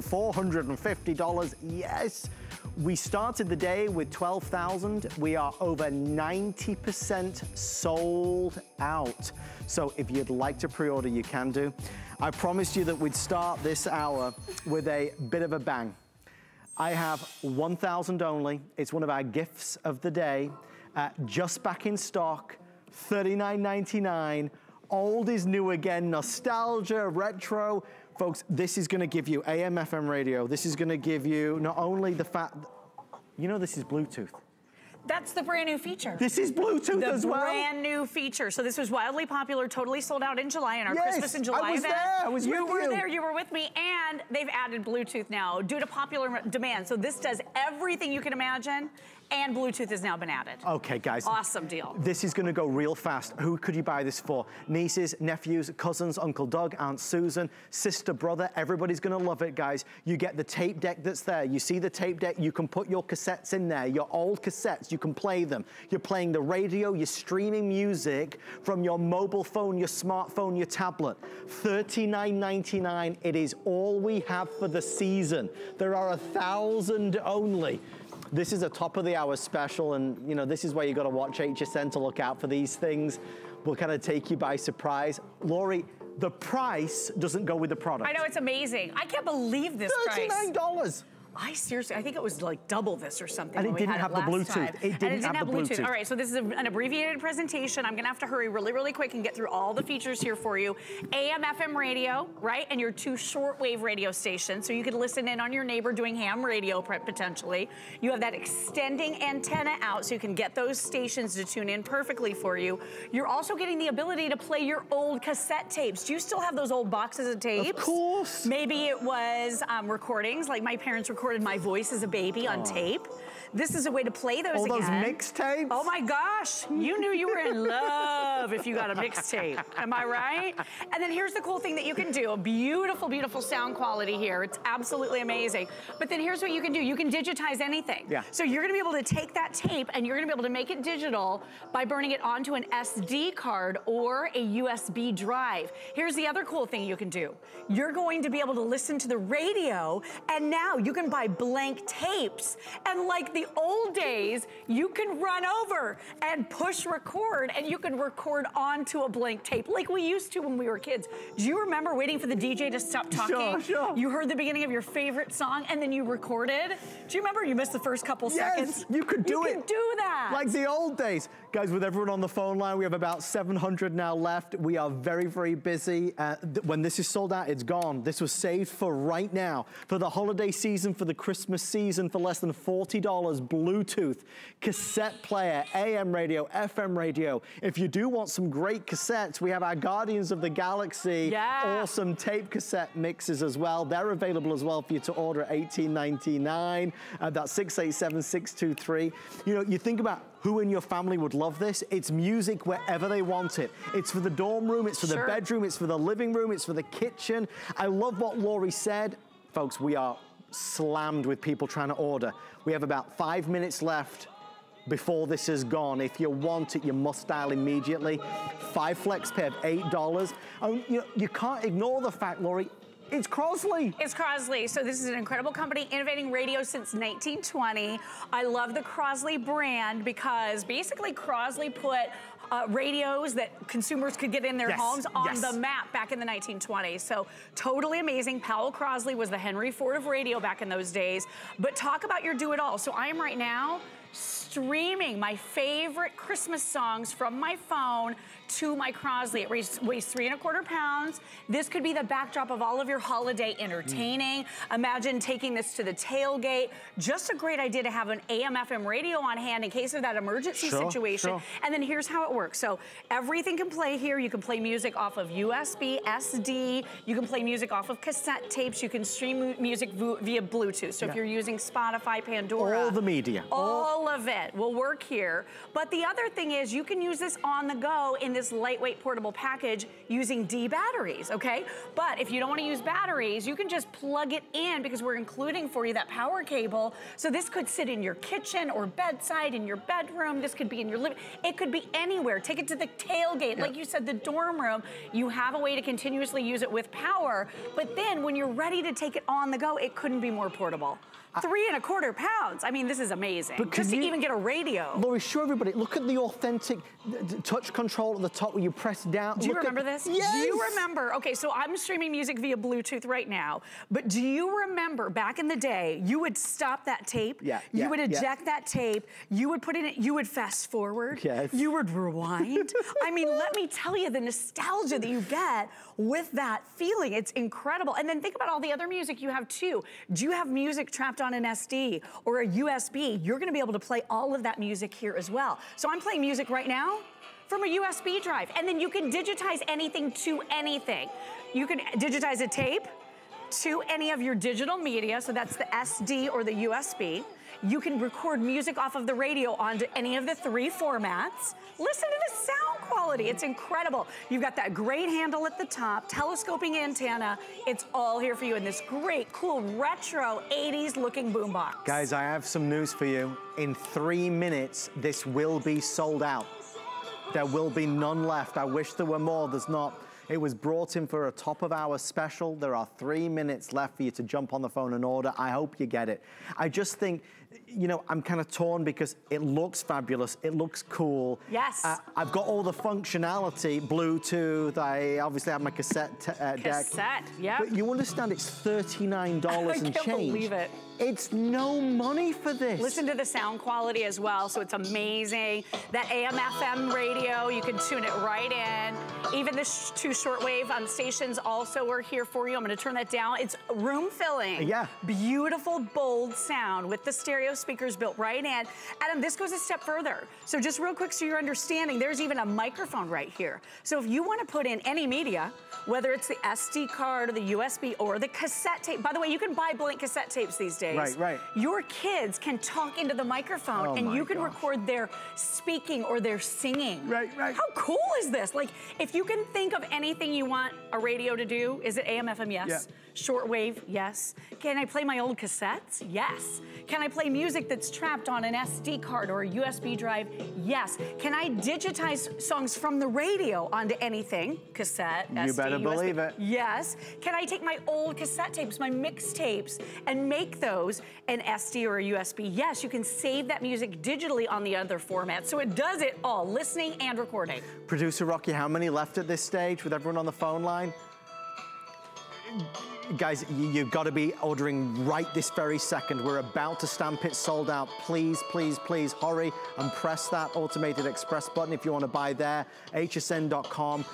$450. Yes, we started the day with 12,000. We are over 90% sold out. So if you'd like to pre-order, you can do. I promised you that we'd start this hour with a bit of a bang. I have 1,000 only. It's one of our gifts of the day. Uh, just back in stock, $39.99. Old is new again, nostalgia, retro. Folks, this is gonna give you AM, FM radio. This is gonna give you not only the fact, you know this is Bluetooth. That's the brand new feature. This is Bluetooth the as well. The brand new feature. So this was wildly popular, totally sold out in July in our yes, Christmas in July I was event. There, I was you were you. there, you were with me, and they've added Bluetooth now due to popular demand. So this does everything you can imagine and Bluetooth has now been added. Okay, guys. Awesome deal. This is gonna go real fast. Who could you buy this for? Nieces, nephews, cousins, Uncle Doug, Aunt Susan, sister, brother, everybody's gonna love it, guys. You get the tape deck that's there. You see the tape deck, you can put your cassettes in there, your old cassettes, you can play them. You're playing the radio, you're streaming music from your mobile phone, your smartphone, your tablet. $39.99, it is all we have for the season. There are a thousand only. This is a top of the hour special and you know, this is where you gotta watch HSN to look out for these things. We'll kind of take you by surprise. Lori, the price doesn't go with the product. I know, it's amazing. I can't believe this $39. price. I seriously, I think it was like double this or something. And it didn't have it the Bluetooth. Time. It didn't, and it didn't have, have, the Bluetooth. Bluetooth. All right, so this is a, an abbreviated presentation. I'm gonna have to hurry really, really quick and get through all the features here for you. AM, FM radio, right? And your two shortwave radio stations. So you could listen in on your neighbor doing ham radio potentially. You have that extending antenna out so you can get those stations to tune in perfectly for you. You're also getting the ability to play your old cassette tapes. Do you still have those old boxes of tapes? Of course. Maybe it was um, recordings, like my parents recorded my voice as a baby on tape. This is a way to play those All again. those mixtapes? Oh my gosh, you knew you were in love if you got a mixtape. Am I right? And then here's the cool thing that you can do. A beautiful, beautiful sound quality here. It's absolutely amazing. But then here's what you can do. You can digitize anything. Yeah. So you're gonna be able to take that tape and you're gonna be able to make it digital by burning it onto an SD card or a USB drive. Here's the other cool thing you can do. You're going to be able to listen to the radio and now you can buy blank tapes. And like the old days, you can run over and push record and you can record onto a blank tape like we used to when we were kids. Do you remember waiting for the DJ to stop talking? Sure, sure. You heard the beginning of your favorite song and then you recorded? Do you remember you missed the first couple Yes, seconds? you could do you it. You can do that. Like the old days. Guys, with everyone on the phone line, we have about 700 now left. We are very, very busy. Uh, th when this is sold out, it's gone. This was saved for right now. For the holiday season, for the Christmas season, for less than $40, Bluetooth, cassette player, AM radio, FM radio. If you do want some great cassettes, we have our Guardians of the Galaxy, Yeah. awesome tape cassette mixes as well. They're available as well for you to order at $18.99. Uh, that's 687623. You know, you think about who in your family would love this. It's music wherever they want it. It's for the dorm room, it's for Sure. the bedroom, it's for the living room, it's for the kitchen. I love what Lori said. Folks, we are slammed with people trying to order. We have about five minutes left before this is gone. If you want it, you must dial immediately. Five flex pay of $8. Oh, you, you can't ignore the fact, Lori, it's Crosley. It's Crosley. So this is an incredible company innovating radio since 1920. I love the Crosley brand because basically Crosley put uh, radios that consumers could get in their Yes, homes on yes. the map back in the 1920s. So totally amazing. Powell Crosley was the Henry Ford of radio back in those days. But talk about your do-it-all. So I am right now streaming my favorite Christmas songs from my phone to my Crosley. It weighs, weighs three and a quarter pounds. This could be the backdrop of all of your holiday entertaining. Imagine taking this to the tailgate. Just a great idea to have an AM FM radio on hand in case of that emergency Sure, situation. sure. And then here's how it works. So everything can play here. You can play music off of USB, SD. You can play music off of cassette tapes. You can stream music via Bluetooth. So Yeah. if you're using Spotify, Pandora. All the media. All all of it will work here. But the other thing is you can use this on the go in this lightweight portable package using D batteries, okay? But if you don't wanna use batteries, you can just plug it in because we're including for you that power cable. So this could sit in your kitchen or bedside, in your bedroom. This could be in your living, it could be anywhere. Take it to the tailgate, like you said, the dorm room. You have a way to continuously use it with power, but then when you're ready to take it on the go, it couldn't be more portable. Three and a quarter pounds. I mean, this is amazing. But Just to you, even get a radio. Lori, show everybody. Look at the authentic touch control at the top where you press down. Do you look remember at, this? Yes. Do you remember? Okay, so I'm streaming music via Bluetooth right now, but do you remember back in the day, you would stop that tape, yeah, you yeah, would eject yeah. that tape, you would put it in, you would fast forward, yes. you would rewind. I mean, let me tell you the nostalgia that you get with that feeling. It's incredible. And then think about all the other music you have too. Do you have music trapped on an SD or a USB? You're gonna be able to play all of that music here as well. So I'm playing music right now from a USB drive. And then you can digitize anything to anything. You can digitize a tape to any of your digital media. So that's the SD or the USB. You can record music off of the radio onto any of the three formats. Listen to the sound quality. It's incredible. You've got that great handle at the top, telescoping antenna. It's all here for you in this great, cool, retro 80s looking boombox. Guys, I have some news for you. In three minutes, this will be sold out. There will be none left. I wish there were more. There's not. It was brought in for a top of hour special. There are three minutes left for you to jump on the phone and order. I hope you get it. I just think you know, I'm kind of torn because it looks fabulous. It looks cool. Yes. Uh, I've got all the functionality, Bluetooth. I obviously have my cassette uh, deck. Cassette, yeah. But you understand it's $39 and change. I can't believe it. It's no money for this. Listen to the sound quality as well, so it's amazing. That AM FM radio, you can tune it right in. Even the sh two shortwave um, stations also are here for you. I'm gonna turn that down. It's room filling. Yeah. Beautiful, bold sound with the stereo stereo speakers built right in. Adam, this goes a step further. So just real quick so you're understanding, there's even a microphone right here. So if you want to put in any media, whether it's the SD card or the USB or the cassette tape. By the way, you can buy blank cassette tapes these days. Right, right. Your kids can talk into the microphone oh and you can gosh. record their speaking or their singing. Right, right. How cool is this? Like, if you can think of anything you want a radio to do, is it AM, FM? Yes. Yeah. Shortwave? Yes. Can I play my old cassettes? Yes. Can I play music that's trapped on an SD card or a USB drive? Yes. Can I digitize songs from the radio onto anything? Cassette, you SD, better USB? believe it. Yes. Can I take my old cassette tapes, my mixtapes, and make those an SD or a USB? Yes, you can save that music digitally on the other format. So it does it all, listening and recording. Producer Rocky, how many left at this stage with everyone on the phone line? Guys, you've got to be ordering right this very second. We're about to stamp it sold out. Please, please, please hurry and press that automated express button if you want to buy there, hsn.com.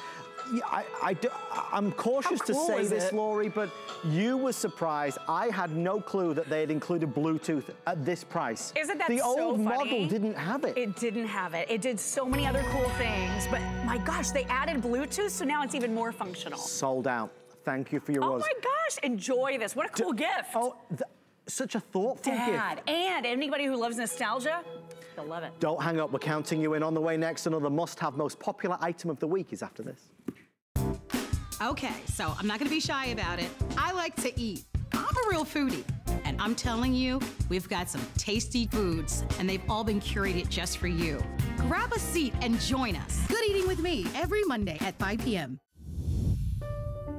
I, I, am cautious cool to say this, it? Lori, but you were surprised. I had no clue that they had included Bluetooth at this price. Isn't that the so old funny? model didn't have it. It didn't have it. It did so many other cool things, but my gosh, they added Bluetooth, so now it's even more functional. Sold out. Thank you for your Oh words. my gosh, enjoy this. What a cool D gift. Oh, such a thoughtful Dad, gift. and anybody who loves nostalgia, they'll love it. Don't hang up, we're counting you in on the way next. Another must-have, most popular item of the week is after this. Okay, so I'm not gonna be shy about it. I like to eat. I'm a real foodie. And I'm telling you, we've got some tasty foods, and they've all been curated just for you. Grab a seat and join us. Good eating with me every Monday at 5 p.m.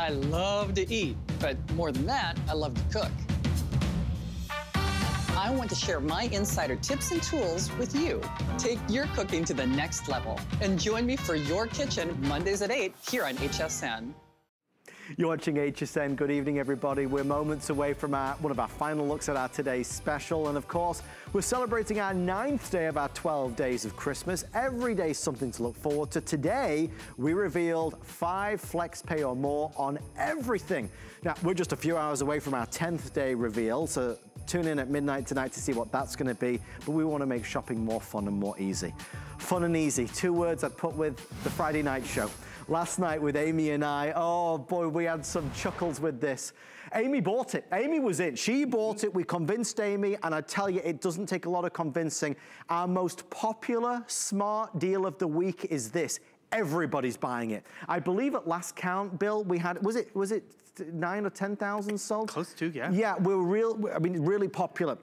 I love to eat, but more than that, I love to cook. I want to share my insider tips and tools with you. Take your cooking to the next level and join me for Your Kitchen Mondays at 8 here on HSN. You're watching HSN. Good evening, everybody. We're moments away from our, one of our final looks at our today's special. And of course, we're celebrating our ninth day of our 12 days of Christmas. Every day something to look forward to. Today, we revealed five flex pay or more on everything. Now, we're just a few hours away from our 10th day reveal, so tune in at midnight tonight to see what that's gonna be, but we wanna make shopping more fun and more easy. Fun and easy, two words I'd put with the Friday night show. Last night with Amy and I, oh boy, we had some chuckles with this. Amy bought it. Amy was in. She bought it. We convinced Amy, and I tell you, it doesn't take a lot of convincing. Our most popular smart deal of the week is this. Everybody's buying it. I believe at last count, Bill, we had, was it, was it nine or 10,000 sold? Close to, yeah. Yeah, we're real, I mean, really popular.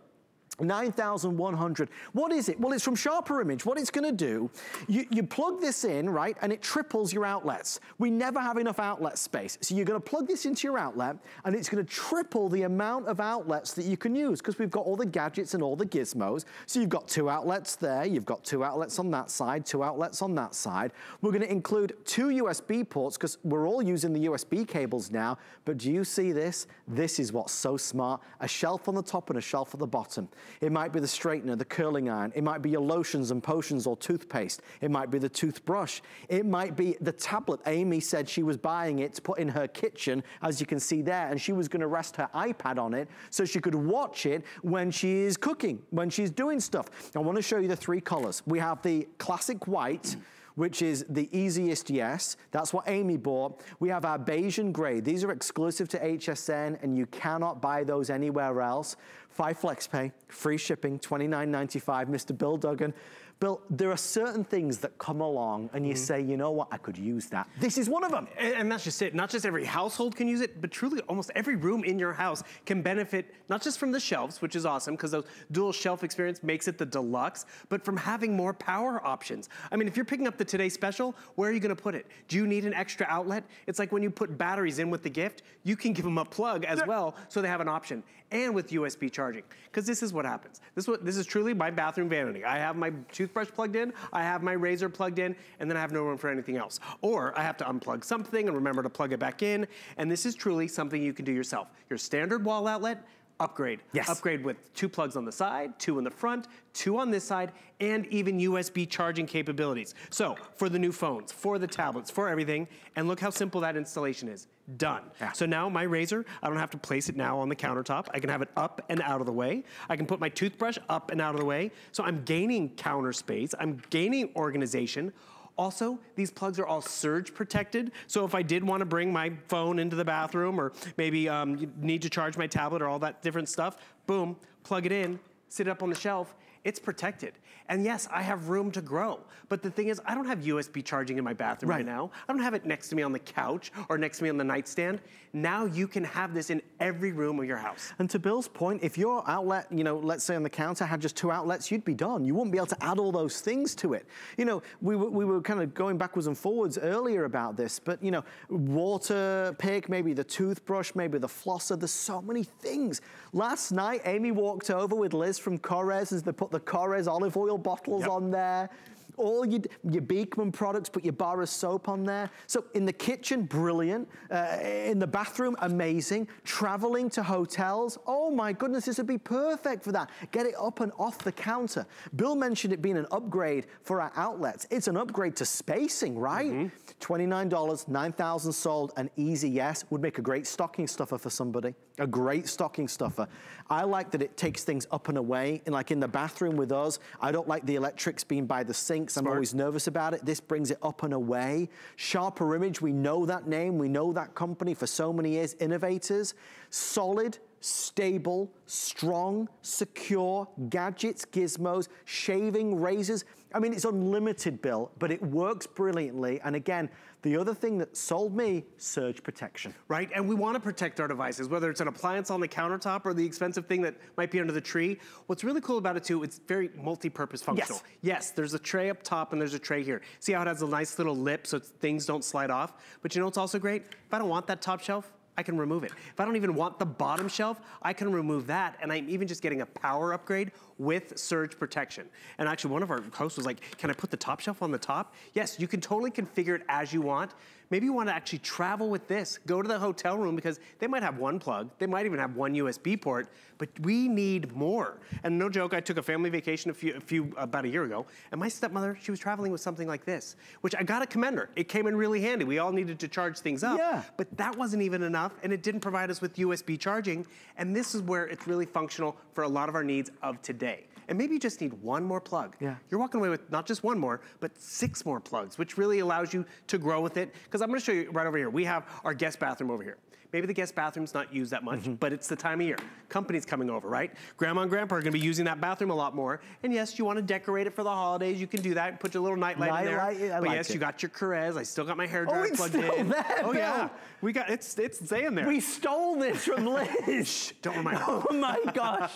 9,100. What is it? Well, it's from Sharper Image. What it's gonna do, you, you plug this in, right, and it triples your outlets. We never have enough outlet space. So you're gonna plug this into your outlet, and it's gonna triple the amount of outlets that you can use, because we've got all the gadgets and all the gizmos. So you've got two outlets there, you've got two outlets on that side, two outlets on that side. We're gonna include two USB ports, because we're all using the USB cables now, but do you see this? This is what's so smart. A shelf on the top and a shelf at the bottom. It might be the straightener, the curling iron. It might be your lotions and potions or toothpaste. It might be the toothbrush. It might be the tablet. Amy said she was buying it to put in her kitchen, as you can see there, and she was gonna rest her iPad on it so she could watch it when she is cooking, when she's doing stuff. I wanna show you the three colors. We have the classic white, which is the easiest yes. That's what Amy bought. We have our beige and gray. These are exclusive to HSN and you cannot buy those anywhere else. Five flex pay, free shipping, $29.95. Mr. Bill Duggan, Bill, there are certain things that come along and you Mm-hmm. say, you know what, I could use that. This is one of them. And, and that's just it. Not just every household can use it, but truly almost every room in your house can benefit not just from the shelves, which is awesome because those dual shelf experience makes it the deluxe, but from having more power options. I mean, if you're picking up the Today Special, where are you gonna put it? Do you need an extra outlet? It's like when you put batteries in with the gift, you can give them a plug as well so they have an option. And with USB charging, because this is what happens. This what, this is truly my bathroom vanity. I have my toothbrush plugged in, I have my razor plugged in, and then I have no room for anything else. Or I have to unplug something and remember to plug it back in. And this is truly something you can do yourself. Your standard wall outlet, upgrade. Yes. Upgrade with two plugs on the side, two in the front, two on this side, and even USB charging capabilities. So for the new phones, for the tablets, for everything, and look how simple that installation is. Done. Yeah. So now my razor, I don't have to place it now on the countertop. I can have it up and out of the way. I can put my toothbrush up and out of the way. So I'm gaining counter space. I'm gaining organization. Also, these plugs are all surge protected. So if I did want to bring my phone into the bathroom or maybe um, need to charge my tablet or all that different stuff, boom, plug it in, sit it up on the shelf, it's protected. And yes, I have room to grow. But the thing is, I don't have USB charging in my bathroom right, Right. now. I don't have it next to me on the couch or next to me on the nightstand. Now you can have this in every room of your house. And to Bill's point, if your outlet, you know, let's say on the counter had just two outlets, you'd be done. You wouldn't be able to add all those things to it. You know, we were, we were kind of going backwards and forwards earlier about this, but you know, Waterpik, maybe the toothbrush, maybe the flosser, there's so many things. Last night, Amy walked over with Liz from Corres as they put the Corres olive oil bottles on there all your, your Beekman products, put your bar of soap on there. So in the kitchen, brilliant. Uh, in the bathroom, amazing. Traveling to hotels, oh my goodness, this would be perfect for that. Get it up and off the counter. Bill mentioned it being an upgrade for our outlets. It's an upgrade to spacing, right? $29, 9,000 sold, an easy yes. Would make a great stocking stuffer for somebody. A great stocking stuffer. I like that it takes things up and away. And like in the bathroom with us, I don't like the electrics being by the sinks. I'm always nervous about it. This brings it up and away. Sharper Image, we know that name. We know that company for so many years. Innovators, solid, stable, strong, secure, gadgets, gizmos, shaving, razors. I mean, it's unlimited, Bill, but it works brilliantly. And again, the other thing that sold me, surge protection. right? And we want to protect our devices, whether it's an appliance on the countertop or the expensive thing that might be under the tree. What's really cool about it too, it's very multi-purpose functional. Yes, yes, there's a tray up top and there's a tray here. See how it has a nice little lip so things don't slide off? But you know what's also great? If I don't want that top shelf, I can remove it. If I don't even want the bottom shelf, I can remove that, and I'm even just getting a power upgrade with surge protection. And actually, one of our hosts was like, can I put the top shelf on the top? Yes, you can totally configure it as you want. Maybe you want to actually travel with this. Go to the hotel room because they might have one plug. They might even have one USB port, but we need more. And no joke, I took a family vacation a few, a few about a year ago, and my stepmother, she was traveling with something like this, which I gotta commend her. It came in really handy. We all needed to charge things up, Yeah. but that wasn't even enough, and it didn't provide us with USB charging. And this is where it's really functional for a lot of our needs of today. And maybe you just need one more plug. Yeah. You're walking away with not just one more, but six more plugs, which really allows you to grow with it. Because I'm gonna show you right over here. We have our guest bathroom over here. Maybe the guest bathroom's not used that much, Mm-hmm. but it's the time of year. Company's coming over, right? Grandma and grandpa are gonna be using that bathroom a lot more. And yes, you wanna decorate it for the holidays, you can do that, put your little nightlight Night in there. light, I but yes, it. you got your Carez. I still got my hair Oh, dryer it's plugged in. there, oh yeah. We got it's it's staying there. We stole this from Liz. don't remind me. Oh my gosh.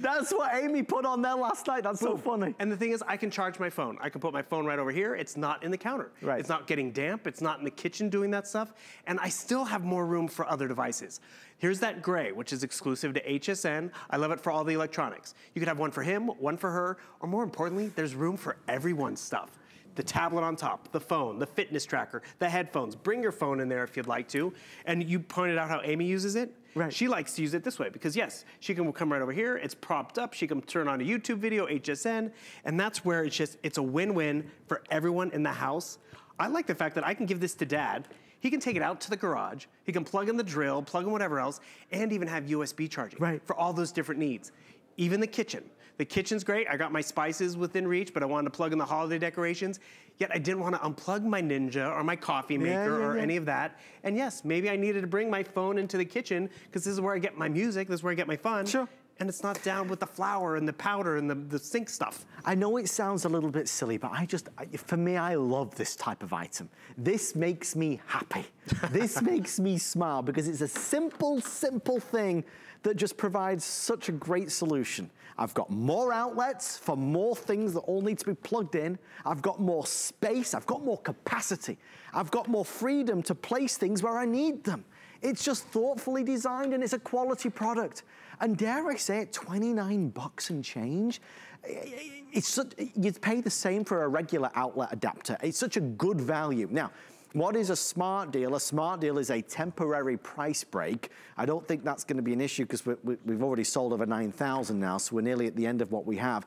That's what Amy put on there last night. That's so funny. And the thing is, I can charge my phone. I can put my phone right over here. It's not in the counter. Right. It's not getting damp. It's not in the kitchen doing that stuff. And I still have more room for other devices. Here's that gray, which is exclusive to HSN. I love it for all the electronics. You could have one for him, one for her, or more importantly, there's room for everyone's stuff. The tablet on top, the phone, the fitness tracker, the headphones. Bring your phone in there if you'd like to. And you pointed out how Amy uses it. Right. She likes to use it this way because yes, she can come right over here. It's propped up. She can turn on a YouTube video, HSN, and that's where it's just it's a win-win for everyone in the house. I like the fact that I can give this to dad. He can take it out to the garage. He can plug in the drill, plug in whatever else, and even have USB charging Right. for all those different needs. Even the kitchen. The kitchen's great. I got my spices within reach, but I wanted to plug in the holiday decorations. Yet I didn't want to unplug my Ninja or my coffee maker yeah, or yeah. any of that. And yes, maybe I needed to bring my phone into the kitchen because this is where I get my music, this is where I get my fun. Sure. And it's not down with the flour and the powder and the, the sink stuff. I know it sounds a little bit silly, but I just, I- for me, I love this type of item. This makes me happy. this makes me smile because it's a simple, simple thing that just provides such a great solution. I've got more outlets for more things that all need to be plugged in. I've got more space. I've got more capacity. I've got more freedom to place things where I need them. It's just thoughtfully designed and it's a quality product. And dare I say it, 29 bucks and change. It's such, you'd pay the same for a regular outlet adapter. It's such a good value. Now, what is a smart deal? A smart deal is a temporary price break. I don't think that's going to be an issue because we, we've already sold over 9,000 now, so we're nearly at the end of what we have.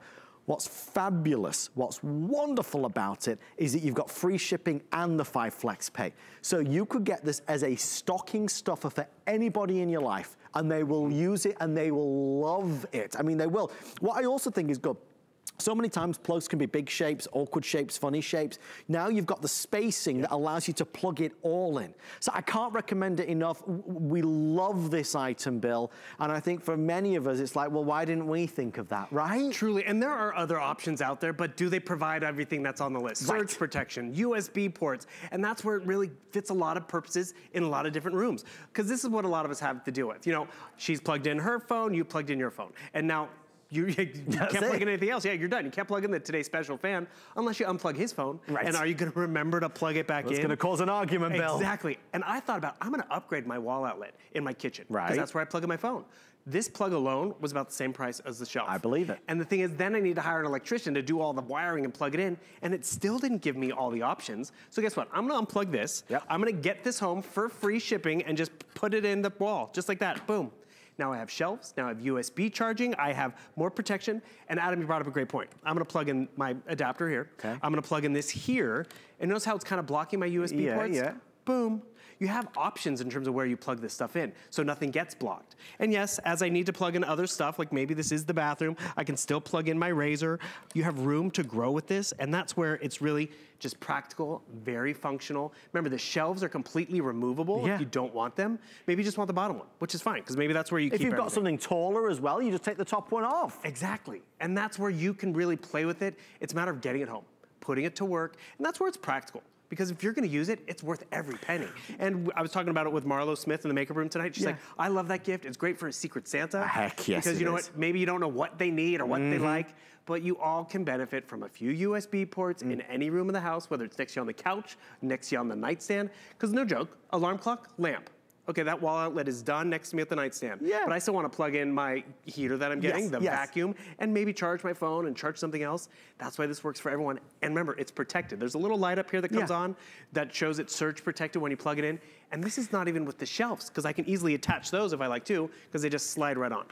What's fabulous, what's wonderful about it is that you've got free shipping and the five flex pay. So you could get this as a stocking stuffer for anybody in your life and they will use it and they will love it. I mean, they will. What I also think is good, so many times plugs can be big shapes, awkward shapes, funny shapes. Now you've got the spacing that allows you to plug it all in. So I can't recommend it enough. We love this item, Bill. And I think for many of us, it's like, well, why didn't we think of that, right? Truly, and there are other options out there, but do they provide everything that's on the list? Right. Surge protection, USB ports, and that's where it really fits a lot of purposes in a lot of different rooms. Because this is what a lot of us have to deal with. You know, she's plugged in her phone, you plugged in your phone, and now you, you can't plug in anything else. Yeah, you're done. You can't plug in the Today Special fan unless you unplug his phone. Right. And are you going to remember to plug it back That's in? It's gonna cause an argument, Bill. Exactly. And I thought about, I'm going to upgrade my wall outlet in my kitchen. Right. Because that's where I plug in my phone. This plug alone was about the same price as the shelf. I believe it. And the thing is, then I need to hire an electrician to do all the wiring and plug it in, and it still didn't give me all the options. So guess what? I'm gonna unplug this. Yep. I'm gonna get this home for free shipping and just put it in the wall, just like that. Boom. Now I have shelves. Now I have USB charging. I have more protection. And Adam, you brought up a great point. I'm gonna plug in my adapter here. Okay. I'm gonna plug in this here, and notice how it's kind of blocking my USB Yeah, ports. yeah. Boom. You have options in terms of where you plug this stuff in, so nothing gets blocked. And yes, as I need to plug in other stuff, like maybe this is the bathroom, I can still plug in my razor. You have room to grow with this, and that's where it's really just practical, very functional. Remember, the shelves are completely removable Yeah. if you don't want them. Maybe you just want the bottom one, which is fine, because maybe that's where you If keep you've got everything. something taller as well, you just take the top one off. Exactly. And that's where you can really play with it. It's a matter of getting it home, putting it to work, and that's where it's practical. Because if you're gonna use it, it's worth every penny. And I was talking about it with Marlo Smith in the makeup room tonight. She's Yeah. like, I love that gift. It's great for a Secret Santa. Heck yes, Because you know is. what? Maybe you don't know what they need or what Mm-hmm. they like, but you all can benefit from a few USB ports Mm. in any room in the house, whether it's next to you on the couch, next to you on the nightstand. Because no joke, alarm clock, lamp. Okay, that wall outlet is done next to me at the nightstand. Yeah. But I still want to plug in my heater that I'm getting, Yes, the yes. vacuum, and maybe charge my phone and charge something else. That's why this works for everyone. And remember, it's protected. There's a little light up here that comes Yeah. on that shows it's surge protected when you plug it in. And this is not even with the shelves, because I can easily attach those if I like to, because they just slide right on.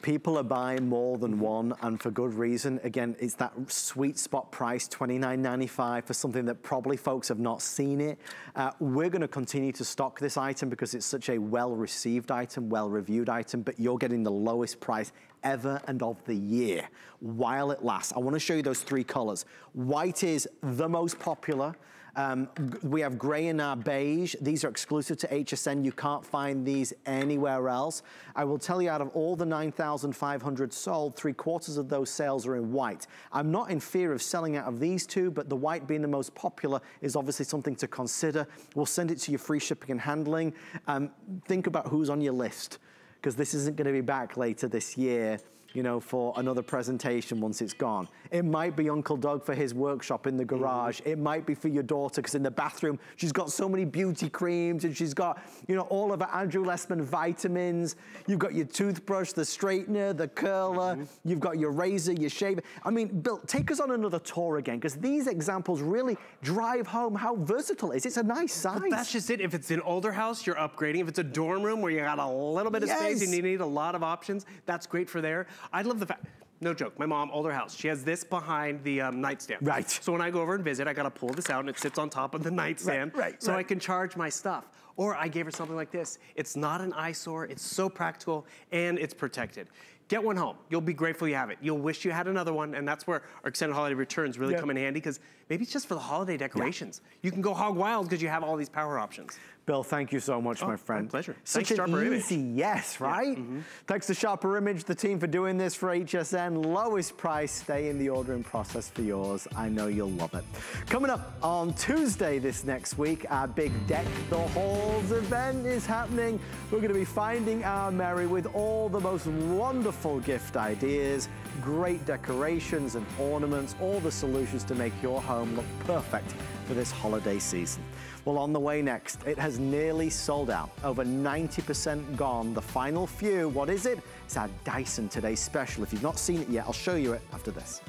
People are buying more than one, and for good reason. Again, it's that sweet spot price, $29.95 for something that probably folks have not seen it. Uh, we're gonna continue to stock this item because it's such a well-received item, well-reviewed item, but you're getting the lowest price ever and of the year while it lasts. I wanna show you those three colors. White is the most popular. Um, we have gray and our beige. These are exclusive to HSN. You can't find these anywhere else. I will tell you out of all the 9,500 sold, three quarters of those sales are in white. I'm not in fear of selling out of these two, but the white being the most popular is obviously something to consider. We'll send it to you free shipping and handling. Um, think about who's on your list because this isn't going to be back later this year you know, for another presentation once it's gone. It might be Uncle Doug for his workshop in the mm-hmm. garage. It might be for your daughter because in the bathroom, she's got so many beauty creams and she's got, you know, all of her Andrew Lessman vitamins. You've got your toothbrush, the straightener, the curler. Mm-hmm. You've got your razor, your shaver. I mean, Bill, take us on another tour again because these examples really drive home how versatile it is. It's a nice size. But that's just it. If it's an older house, you're upgrading. If it's a dorm room where you got a little bit of space and you need a lot of options, that's great for there. I love the fact. No joke, my mom, older house, she has this behind the um, nightstand. Right. So when I go over and visit, I gotta pull this out and it sits on top of the nightstand. right, So I can charge my stuff. Or I gave her something like this. It's not an eyesore, it's so practical, and it's protected. Get one home. You'll be grateful you have it. You'll wish you had another one, and that's where our extended holiday returns really Yeah. come in handy because maybe it's just for the holiday decorations. You can go hog wild because you have all these power options. Bill, thank you so much, Oh, my my friend. pleasure. Such Thanks, an Sharper Image. yes, right? Mm-hmm. Thanks to Sharper Image, the team for doing this for HSN. Lowest price, stay in the ordering process for yours. I know you'll love it. Coming up on Tuesday this next week, our big Deck the Halls event is happening. We're going to be finding our Mary with all the most wonderful gift ideas, great decorations and ornaments, all the solutions to make your home look perfect for this holiday season. Well, on the way next, it has nearly sold out. Over 90% gone. The final few, what is it? It's our Dyson Today special. If you've not seen it yet, I'll show you it after this.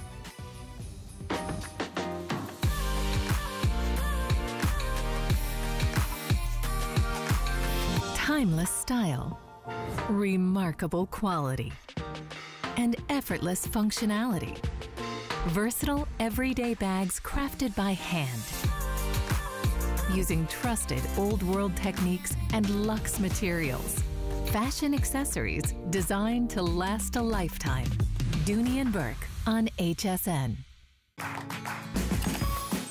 Timeless style, remarkable quality, and effortless functionality. Versatile everyday bags crafted by hand. Using trusted old world techniques and luxe materials. Fashion accessories designed to last a lifetime. Dooney and Bourke on HSN.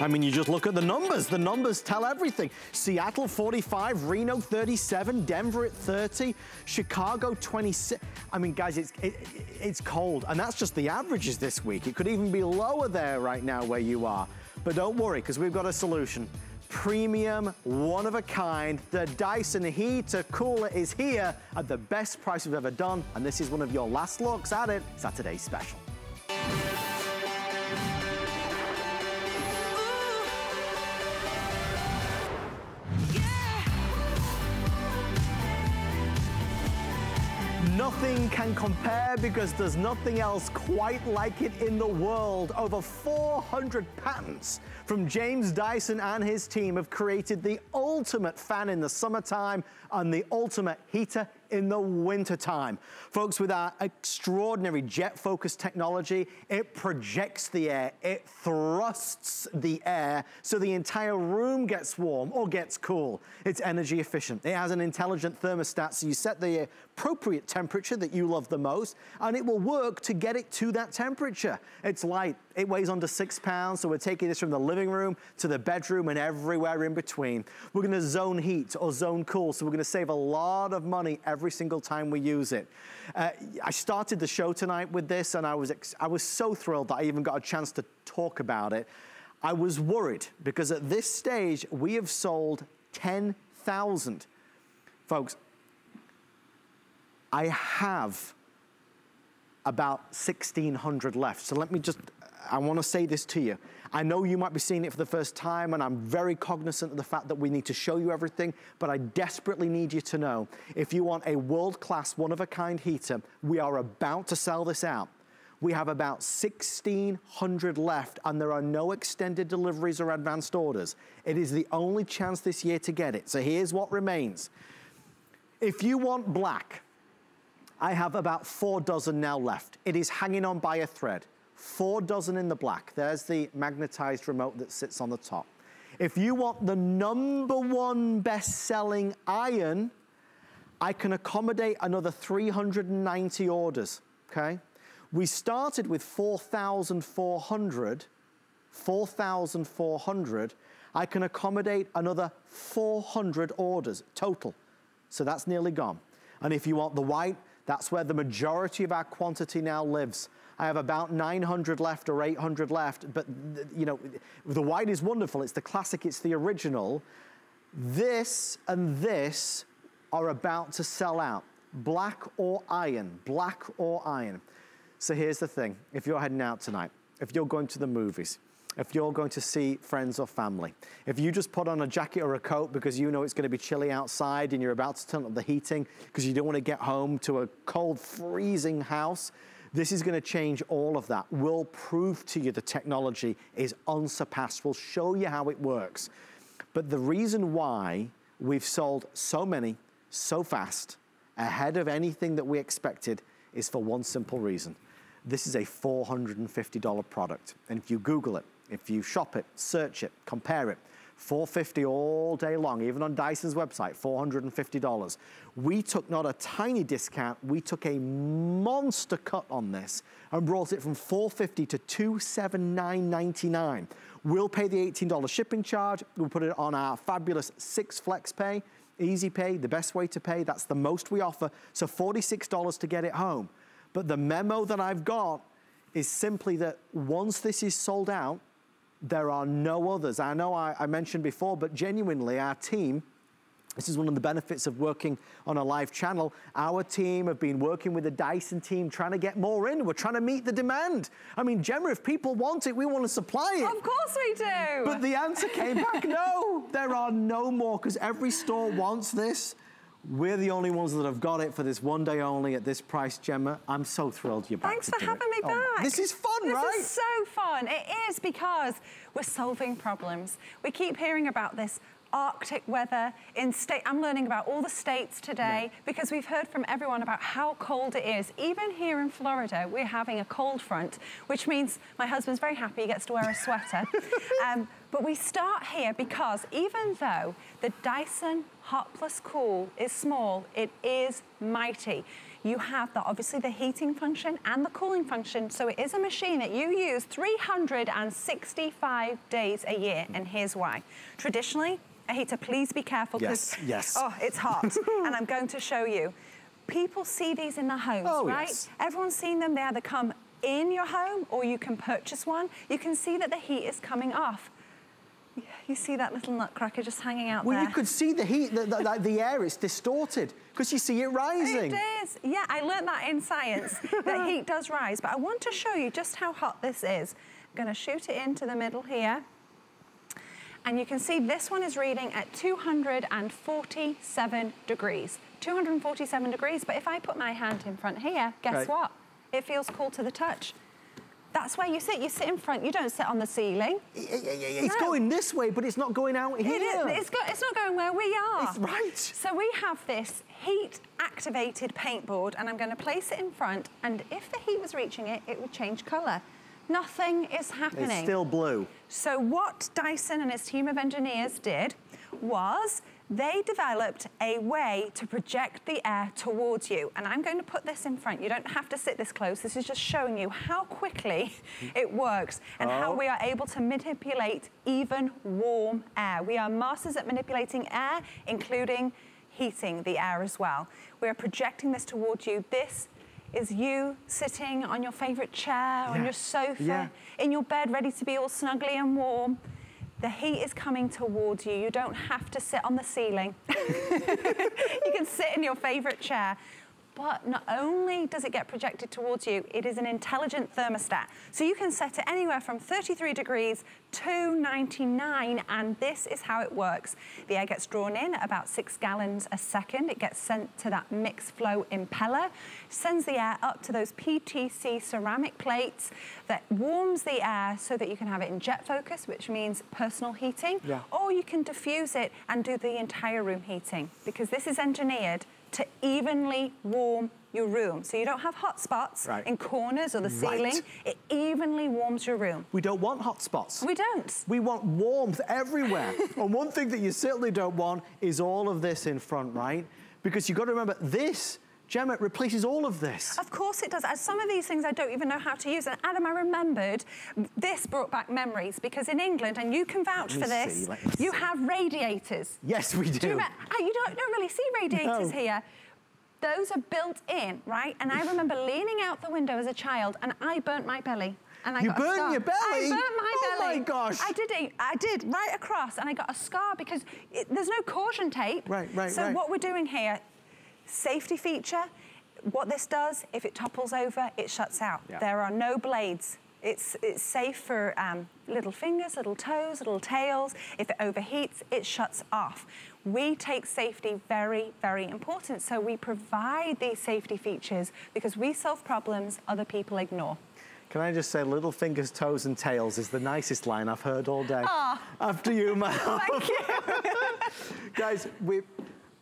I mean, you just look at the numbers. The numbers tell everything. Seattle 45, Reno 37, Denver at 30, Chicago 26. I mean, guys, it's it, it's cold, and that's just the averages this week. It could even be lower there right now where you are. But don't worry, because we've got a solution. Premium, one of a kind. The Dyson Heater Cooler is here at the best price we've ever done, and this is one of your last looks at it. Saturday special. Nothing can compare because there's nothing else quite like it in the world. Over 400 patents from James Dyson and his team have created the ultimate fan in the summertime and the ultimate heater in the winter time. Folks, with our extraordinary jet focus technology, it projects the air, it thrusts the air so the entire room gets warm or gets cool. It's energy efficient. It has an intelligent thermostat, so you set the appropriate temperature that you love the most, and it will work to get it to that temperature. It's light, it weighs under six pounds, so we're taking this from the living room to the bedroom and everywhere in between. We're gonna zone heat or zone cool, so we're gonna save a lot of money every single time we use it. Uh, I started the show tonight with this and I was, I was so thrilled that I even got a chance to talk about it. I was worried because at this stage, we have sold 10,000. Folks, I have about 1,600 left. So let me just, I wanna say this to you. I know you might be seeing it for the first time and I'm very cognizant of the fact that we need to show you everything, but I desperately need you to know, if you want a world-class, one-of-a-kind heater, we are about to sell this out. We have about 1,600 left and there are no extended deliveries or advanced orders. It is the only chance this year to get it. So here's what remains. If you want black, I have about four dozen now left. It is hanging on by a thread. Four dozen in the black. There's the magnetized remote that sits on the top. If you want the number one best-selling iron, I can accommodate another 390 orders, okay? We started with 4,400, 4,400. I can accommodate another 400 orders total. So that's nearly gone. And if you want the white, that's where the majority of our quantity now lives. I have about 900 left or 800 left, but you know, the white is wonderful. It's the classic, it's the original. This and this are about to sell out. Black or iron, black or iron. So here's the thing, if you're heading out tonight, if you're going to the movies, if you're going to see friends or family. If you just put on a jacket or a coat because you know it's going to be chilly outside and you're about to turn up the heating because you don't want to get home to a cold, freezing house, this is going to change all of that. We'll prove to you the technology is unsurpassed. We'll show you how it works. But the reason why we've sold so many so fast, ahead of anything that we expected, is for one simple reason. This is a $450 product. And if you Google it, if you shop it, search it, compare it, 450 all day long, even on Dyson's website, $450. We took not a tiny discount, we took a monster cut on this and brought it from 450 to 279.99. We'll pay the $18 shipping charge. We'll put it on our fabulous six flex pay, easy pay, the best way to pay. That's the most we offer. So $46 to get it home. But the memo that I've got is simply that once this is sold out, there are no others. I know I, I, mentioned before, but genuinely our team, this is one of the benefits of working on a live channel. Our team have been working with the Dyson team trying to get more in. We're trying to meet the demand. I mean, Gemma, if people want it, we want to supply it. Of course we do. But the answer came back, no, there are no more because every store wants this. We're the only ones that have got it for this one day only at this price, Gemma. I'm so thrilled you're back Thanks for having it. me back. Oh, this is fun, this right? This is so fun. It is because we're solving problems. We keep hearing about this Arctic weather in state. I'm learning about all the states today yeah. because we've heard from everyone about how cold it is. Even here in Florida, we're having a cold front, which means my husband's very happy he gets to wear a sweater. um, but we start here because even though the Dyson Hot Plus Cool is small, it is mighty. You have the, obviously the heating function and the cooling function. So it is a machine that you use 365 days a year. And here's why. Traditionally, a heater, please be careful because yes, yes. oh, it's hot. and I'm going to show you. People see these in their homes, oh, right? Yes. Everyone's seen them. They either come in your home or you can purchase one. You can see that the heat is coming off. You see that little nutcracker just hanging out well, there? Well, you could see the heat, the, the, the air is distorted because you see it rising. It is. Yeah, I learned that in science, that heat does rise. But I want to show you just how hot this is. I'm going to shoot it into the middle here. And you can see this one is reading at 247 degrees. 247 degrees, but if I put my hand in front here, guess right. what? It feels cool to the touch. That's where you sit. You sit in front. You don't sit on the ceiling. It's No. going this way, but it's not going out here. It is, it's, go, it's not going where we are. It's right. So we have this heat activated paintboard and I'm going to place it in front and if the heat was reaching it, it would change colour. Nothing is happening. It's still blue. So what Dyson and his team of engineers did was they developed a way to project the air towards you. And I'm going to put this in front. You don't have to sit this close. This is just showing you how quickly it works and how Oh. we are able to manipulate even warm air. We are masters at manipulating air, including heating the air as well. We are projecting this towards you. This is you sitting on your favorite chair, on your sofa, Yeah. in your bed, ready to be all snuggly and warm. The heat is coming towards you. You don't have to sit on the ceiling. you can sit in your favorite chair. But not only does it get projected towards you, it is an intelligent thermostat. So you can set it anywhere from 33 degrees to 99, and this is how it works. The air gets drawn in at about six gallons a second. It gets sent to that mixed flow impeller, sends the air up to those PTC ceramic plates that warms the air so that you can have it in jet focus, which means personal heating, Yeah. or you can diffuse it and do the entire room heating because this is engineered to evenly warm your room. So you don't have hot spots Right. in corners or the ceiling. Right. It evenly warms your room. We don't want hot spots. We don't. We want warmth everywhere. and one thing that you certainly don't want is all of this in front, right? Because you've got to remember, this, Gemma, it replaces all of this. Of course it does. And some of these things I don't even know how to use. And Adam, I remembered this brought back memories because in England, and you can vouch for this, see, you see. have radiators. Yes, we do. Do you, you don't, don't really see radiators No. here. Those are built in, right? And I remember leaning out the window as a child and I burnt my belly. And I You got a scar. your belly? I burnt my Oh belly. Oh my gosh. I did. A, I did right across, and I got a scar because it, there's no caution tape. Right, right, So right. what we're doing here, safety feature. What this does, if it topples over, it shuts out. Yeah. There are no blades. It's, it's safe for um, little fingers, little toes, little tails. If it overheats, it shuts off. We take safety very, very important. So we provide these safety features because we solve problems other people ignore. Can I just say, little fingers, toes, and tails is the nicest line I've heard all day. After you, Mel. Thank you. Guys, we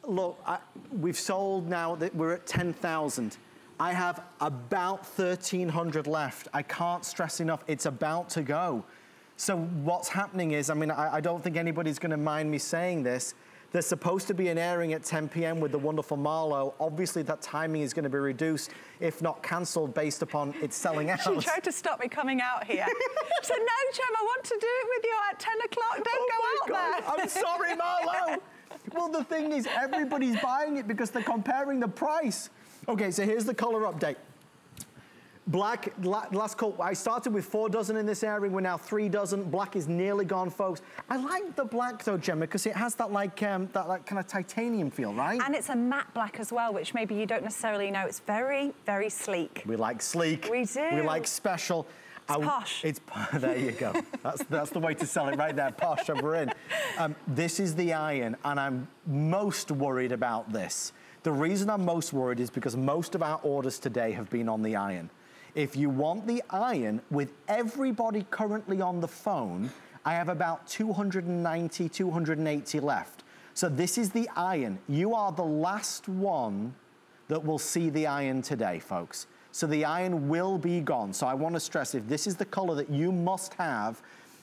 look. I, we've sold now that we're at 10,000. I have about 1,300 left. I can't stress enough. It's about to go. So what's happening is, I mean, I, I don't think anybody's going to mind me saying this. There's supposed to be an airing at 10 p.m. with the wonderful Marlowe. Obviously, that timing is going to be reduced, if not cancelled, based upon it selling out. She tried to stop me coming out here. she said, no, Chem, I want to do it with you at 10 o'clock. Don't Oh go out God, there. I'm sorry, Marlo. well, the thing is, everybody's buying it because they're comparing the price. Okay, so here's the color update. Black, last call, I started with four dozen in this airing, we're now three dozen. Black is nearly gone, folks. I like the black though, Gemma, because it has that like, um, that like kind of titanium feel, right? And it's a matte black as well, which maybe you don't necessarily know. It's very, very sleek. we like sleek. We do. We like special. It's I- posh. It's, there you go. That's, that's the way to sell it right there, posh, over in. Um, this is the iron, and I'm most worried about this. The reason I'm most worried is because most of our orders today have been on the iron. If you want the iron with everybody currently on the phone, I have about 290, 280 left. So this is the iron. You are the last one that will see the iron today, folks. So the iron will be gone. So I want to stress, if this is the color that you must have,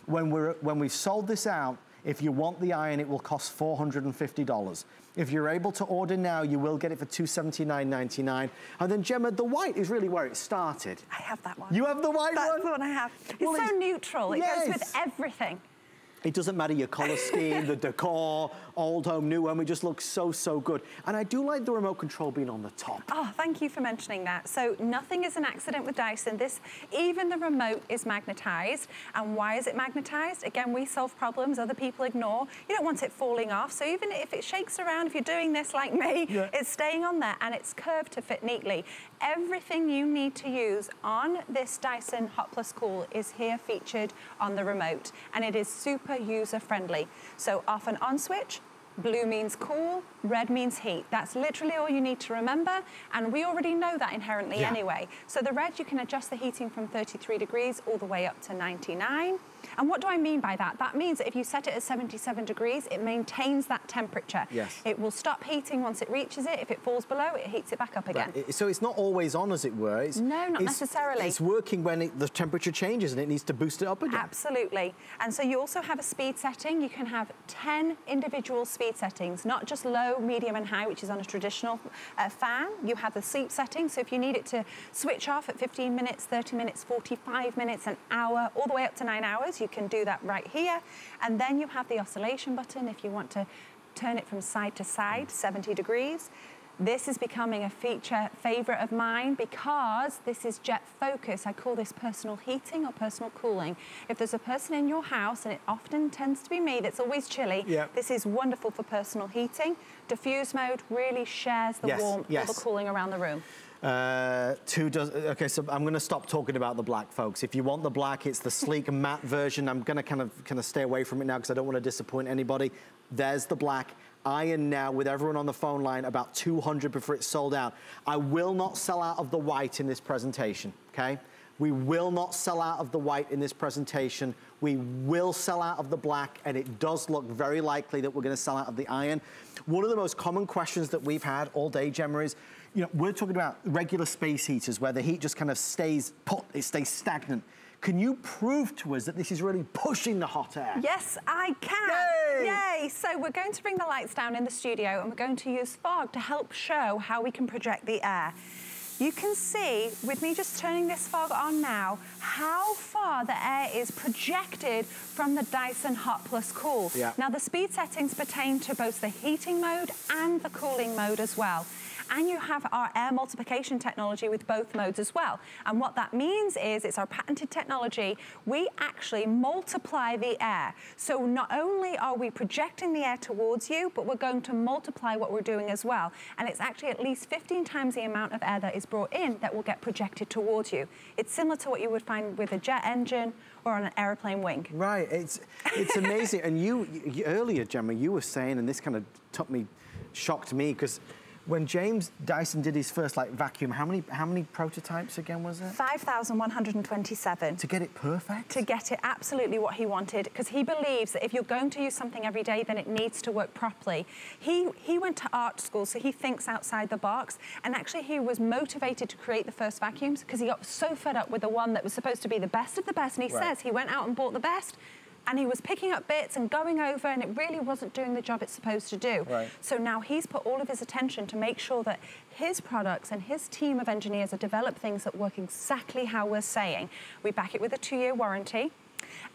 when, we're, when we've sold this out, if you want the iron, it will cost $450. If you're able to order now, you will get it for $279.99. And then Gemma, the white is really where it started. I have that one. You have the white That's one? the one I have. It's Well, so it's- neutral. It goes with everything. It doesn't matter your color scheme, the decor, old home, new home, it just looks so, so good. And I do like the remote control being on the top. Oh, thank you for mentioning that. So nothing is an accident with Dyson. This, even the remote is magnetized. And why is it magnetized? Again, we solve problems other people ignore. You don't want it falling off. So even if it shakes around, if you're doing this like me, Yeah. it's staying on there and it's curved to fit neatly. Everything you need to use on this Dyson Hot Plus Cool is here featured on the remote. And it is super user friendly. So off and on switch, Blue means cool, red means heat. That's literally all you need to remember, and we already know that inherently Yeah. anyway. So the red, you can adjust the heating from 33 degrees all the way up to 99. And what do I mean by that? That means that if you set it at 77 degrees, it maintains that temperature. Yes. It will stop heating once it reaches it. If it falls below, it heats it back up again. Right, So it's not always on, as it were. It's, No, not it's- necessarily. It's working when it, the temperature changes and it needs to boost it up again. Absolutely. And so you also have a speed setting. You can have 10 individual speed settings, not just low, medium, and high, which is on a traditional uh, fan. You have the sleep setting. So if you need it to switch off at 15 minutes, 30 minutes, 45 minutes, an hour, all the way up to nine hours, you can do that right here. And then you have the oscillation button if you want to turn it from side to side, 70 degrees. This is becoming a feature favorite of mine because this is jet focus. I call this personal heating or personal cooling. If there's a person in your house, and it often tends to be me that's always chilly, Yeah. this is wonderful for personal heating. Diffuse mode really shares the Yes, warmth or yes. the cooling around the room. Uh, two does. Okay, so I'm to stop talking about the black, folks. If you want the black, it's the sleek matte version. I'm to kind of kind of stay away from it now because I don't want to disappoint anybody. There's the black. Iron now with everyone on the phone line about 200 before it's sold out. I will not sell out of the white in this presentation. Okay. We will not sell out of the white in this presentation. We will sell out of the black, and it does look very likely that we're to sell out of the iron. One of the most common questions that we've had all day, Gemma, is you know, we're talking about regular space heaters where the heat just kind of stays put, it stays stagnant. Can you prove to us that this is really pushing the hot air? Yes, I can. Yay! Yay! So we're going to bring the lights down in the studio and we're going to use fog to help show how we can project the air. You can see, with me just turning this fog on now, how far the air is projected from the Dyson Hot Plus Cool. Yeah. Now the speed settings pertain to both the heating mode and the cooling mode as well. And you have our air multiplication technology with both modes as well. And what that means is it's our patented technology. We actually multiply the air. So not only are we projecting the air towards you, but we're going to multiply what we're doing as well. And it's actually at least 15 times the amount of air that is brought in that will get projected towards you. It's similar to what you would find with a jet engine or on an aeroplane wing. Right, it's it's amazing. and you, you earlier, Gemma, you were saying, and this kind of took me, shocked me because when James Dyson did his first like vacuum, how many how many prototypes again was it 5,127. to get it perfect? to get it absolutely what he wanted because he believes that if you're going to use something every day then it needs to work properly he he went to art school so he thinks outside the box and actually he was motivated to create the first vacuums because he got so fed up with the one that was supposed to be the best of the best and he Right. says he went out and bought the best and he was picking up bits and going over and it really wasn't doing the job it's supposed to do Right. so now he's put all of his attention to make sure that his products and his team of engineers have developed things that work exactly how we're saying. We back it with a two-year warranty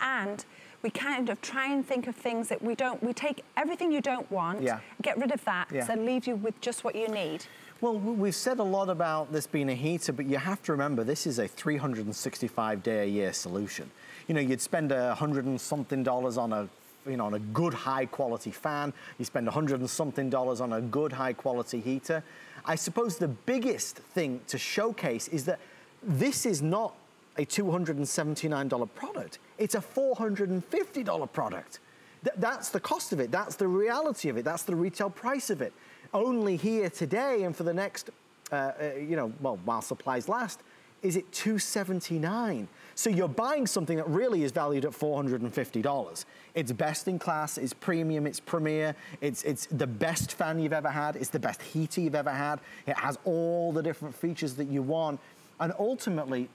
and we kind of try and think of things that we don't, we take everything you don't want, Yeah. get rid of that, Yeah. so leave you with just what you need. Well, we've said a lot about this being a heater, but you have to remember this is a 365 day a year solution. You know, you'd spend a hundred and something dollars on a you know, on a good high quality fan. You spend a hundred and something dollars on a good high quality heater. I suppose the biggest thing to showcase is that this is not a $279 product. It's a $450 product. Th- that's the cost of it. That's the reality of it. That's the retail price of it. Only here today and for the next, uh, uh, you know, well, while supplies last, is it 279 So you're buying something that really is valued at $450. It's best in class, it's premium, it's premier, it's, it's the best fan you've ever had, it's the best heater you've ever had. It has all the different features that you want. And ultimately,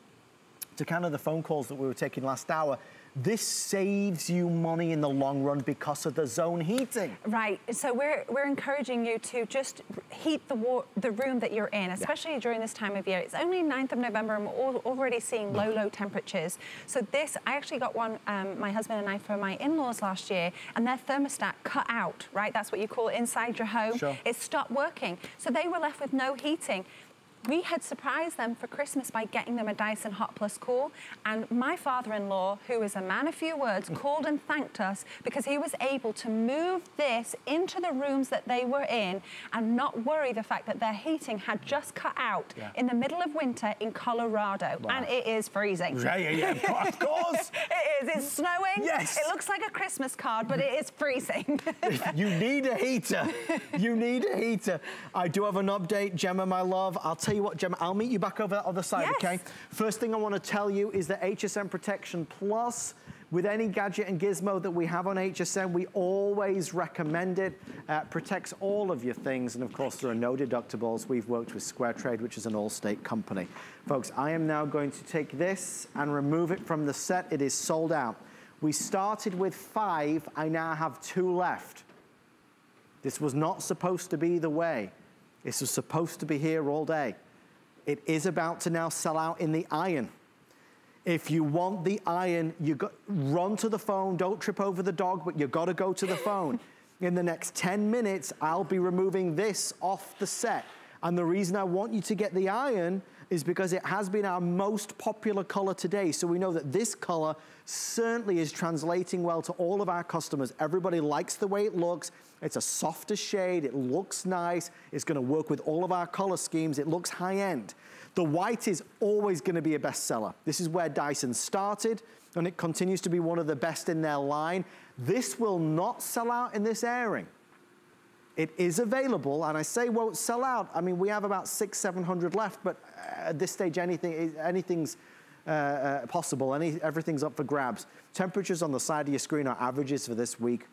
to kind of the phone calls that we were taking last hour, this saves you money in the long run because of the zone heating. Right. So we're we're encouraging you to just heat the the room that you're in, especially during this time of year. It's only 9th of November, and we're al- already seeing low, low temperatures. So this, I actually got one, um, my husband and I, for my in-laws last year, and their thermostat cut out. Right. That's what you call it inside your home. Sure. It stopped working, so they were left with no heating. We had surprised them for Christmas by getting them a Dyson Hot Plus Cool. And my father-in-law, who is a man of few words, called and thanked us because he was able to move this into the rooms that they were in and not worry the fact that their heating had just cut out Yeah. in the middle of winter in Colorado. Wow. And it is freezing. Yeah, yeah, yeah, of course, it is. It's snowing. Yes. It looks like a Christmas card, but it is freezing. you need a heater. You need a heater. I do have an update, Gemma, my love. I'll tell you what, Gemma, I'll meet you back over that other side, Yes. okay? First thing I want to tell you is that HSN Protection Plus, with any gadget and gizmo that we have on HSN, we always recommend it. Uh, protects all of your things, and of course, there are no deductibles. We've worked with Square Trade, which is an Allstate company. Folks, I am now going to take this and remove it from the set. It is sold out. We started with five. I now have two left. This was not supposed to be the way. This was supposed to be here all day. It is about to now sell out in the iron. If you want the iron, you got run to the phone. Don't trip over the dog, but you got to go to the phone. In the next 10 minutes, I'll be removing this off the set. And the reason I want you to get the iron is because it has been our most popular color today. So we know that this color certainly is translating well to all of our customers. Everybody likes the way it looks. It's a softer shade, it looks nice. It's gonna work with all of our color schemes. It looks high end. The white is always gonna be a bestseller. This is where Dyson started and it continues to be one of the best in their line. This will not sell out in this airing. It is available, and I say won't sell out. I mean, we have about six, 700 left, but at this stage, anything, anything's uh, uh, possible. Any, everything's up for grabs. Temperatures on the side of your screen are averages for this week.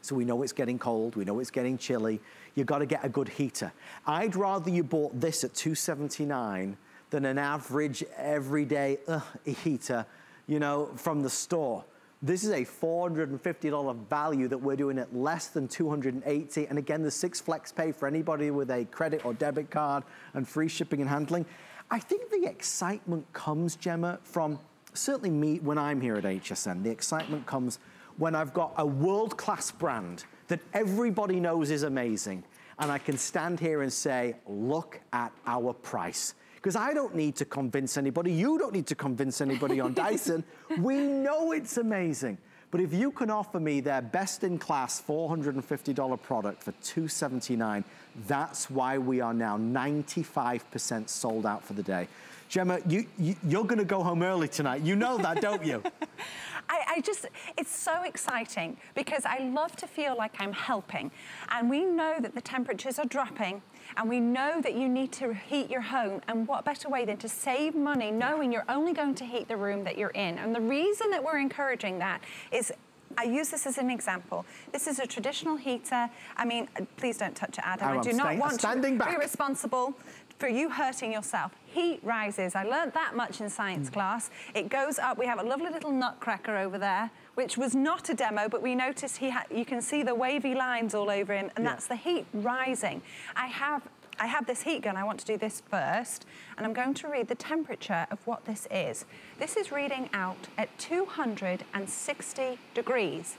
So we know it's getting cold, we know it's getting chilly. You've got to get a good heater. I'd rather you bought this at 279 than an average everyday heater, you know, from the store. This is a $450 value that we're doing at less than 280. And again, the six flex pay for anybody with a credit or debit card and free shipping and handling. I think the excitement comes, Gemma, from certainly me when I'm here at HSN. The excitement comes when I've got a world-class brand that everybody knows is amazing. And I can stand here and say, look at our price. Because I don't need to convince anybody. You don't need to convince anybody on Dyson. We know it's amazing. But if you can offer me their best-in-class $450 product for 279, that's why we are now 95% sold out for the day. Gemma, you, you, you're gonna go home early tonight. You know that, don't you? I, I just, it's so exciting because I love to feel like I'm helping. And we know that the temperatures are dropping and we know that you need to heat your home. And what better way than to save money knowing you're only going to heat the room that you're in. And the reason that we're encouraging that is I use this as an example. This is a traditional heater. I mean, please don't touch it, Adam. I do not want standing to back. be responsible for you hurting yourself. Heat rises. I learned that much in science hmm. class. It goes up. We have a lovely little nutcracker over there, which was not a demo, but we noticed he had, you can see the wavy lines all over him, and Yeah. that's the heat rising. I have I have this heat gun. I want to do this first, and I'm going to read the temperature of what this is. This is reading out at 260 degrees.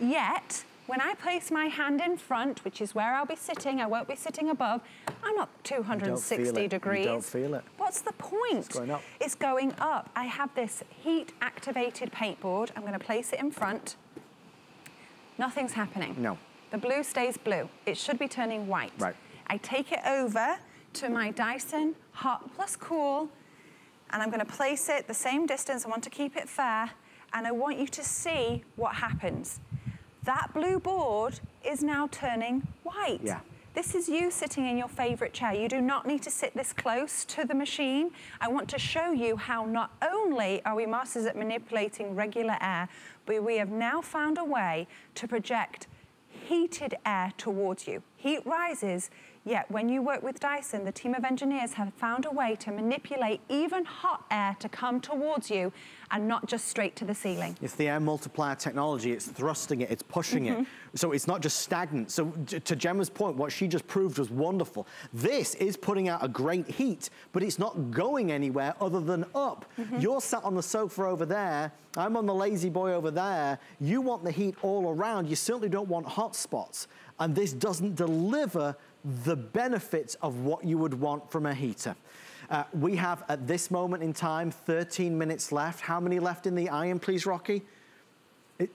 Yet, when I place my hand in front, which is where I'll be sitting, I won't be sitting above, I'm not 260 it. You degrees. don't feel it. What's the point? It's going up. It's going up. I have this heat activated paintboard. I'm going to place it in front. Nothing's happening. No. The blue stays blue. It should be turning white. Right. I take it over to my Dyson Hot Plus Cool, and I'm going to place it the same distance. I want to keep it fair, and I want you to see what happens. That blue board is now turning white. Yeah. This is you sitting in your favorite chair. You do not need to sit this close to the machine. I want to show you how not only are we masters at manipulating regular air, but we have now found a way to project heated air towards you. Heat rises, yet when you work with Dyson, the team of engineers have found a way to manipulate even hot air to come towards you and not just straight to the ceiling. It's the air multiplier technology. It's thrusting it, it's pushing it. Mm-hmm. So it's not just stagnant. So to Gemma's point, what she just proved was wonderful. This is putting out a great heat, but it's not going anywhere other than up. Mm-hmm. You're sat on the sofa over there. I'm on the lazy boy over there. You want the heat all around. You certainly don't want hot spots. And this doesn't deliver the benefits of what you would want from a heater. Uh, we have, at this moment in time, 13 minutes left. How many left in the iron, please, Rocky? It,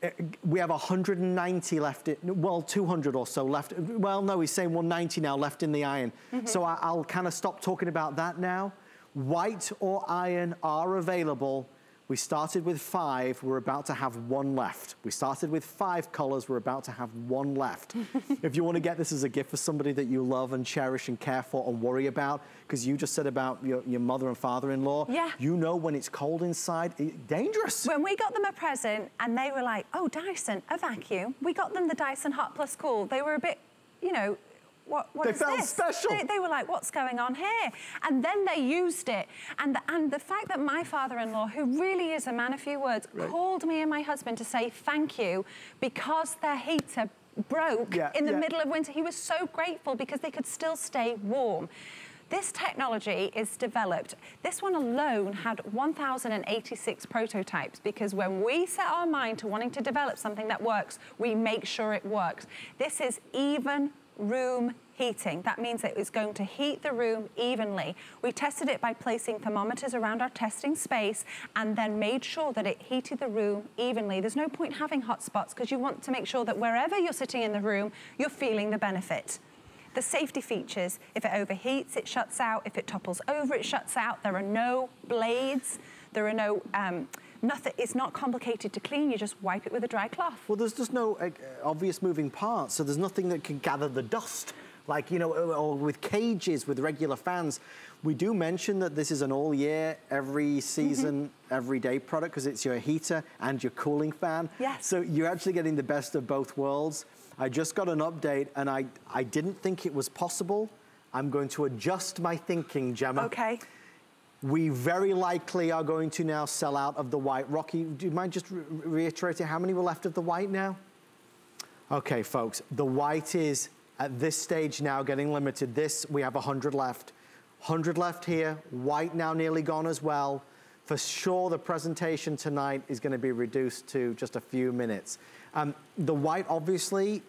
it, we have 190 left, in, well, 200 or so left. Well, no, he's saying 190 now left in the iron. Mm -hmm. So I, I'll kind of stop talking about that now. White or iron are available we started with five, we're about to have one left. We started with five colors, we're about to have one left. if you wanna get this as a gift for somebody that you love and cherish and care for and worry about, because you just said about your, your mother and father-in-law, yeah. you know when it's cold inside, it, dangerous. When we got them a present and they were like, oh, Dyson, a vacuum, we got them the Dyson Hot Plus Cool. They were a bit, you know, what, what they is felt this? special. They, they, were like, what's going on here? And then they used it. And the, and the fact that my father-in-law, who really is a man of few words, right. called me and my husband to say thank you because their heater broke yeah, in the yeah. middle of winter. He was so grateful because they could still stay warm. This technology is developed. This one alone had 1,086 prototypes because when we set our mind to wanting to develop something that works, we make sure it works. This is even room heating. That means it is going to heat the room evenly. We tested it by placing thermometers around our testing space and then made sure that it heated the room evenly. There's no point having hot spots because you want to make sure that wherever you're sitting in the room, you're feeling the benefit. The safety features, if it overheats, it shuts out. If it topples over, it shuts out. There are no blades. There are no um, nothing, it's not complicated to clean, you just wipe it with a dry cloth. Well, there's just no uh, obvious moving parts, so there's nothing that can gather the dust. Like, you know, or with cages, with regular fans. We do mention that this is an all year, every season, mm -hmm. every day product because it's your heater and your cooling fan. Yes. So you're actually getting the best of both worlds. I just got an update and I, I didn't think it was possible. I'm going to adjust my thinking, Gemma. Okay. We very likely are going to now sell out of the white. Rocky, do you mind just re reiterating how many were left of the white now? Okay, folks, the white is at this stage now getting limited. This, we have 100 left. 100 left here, white now nearly gone as well. For sure, the presentation tonight is gonna be reduced to just a few minutes. Um, the white, obviously,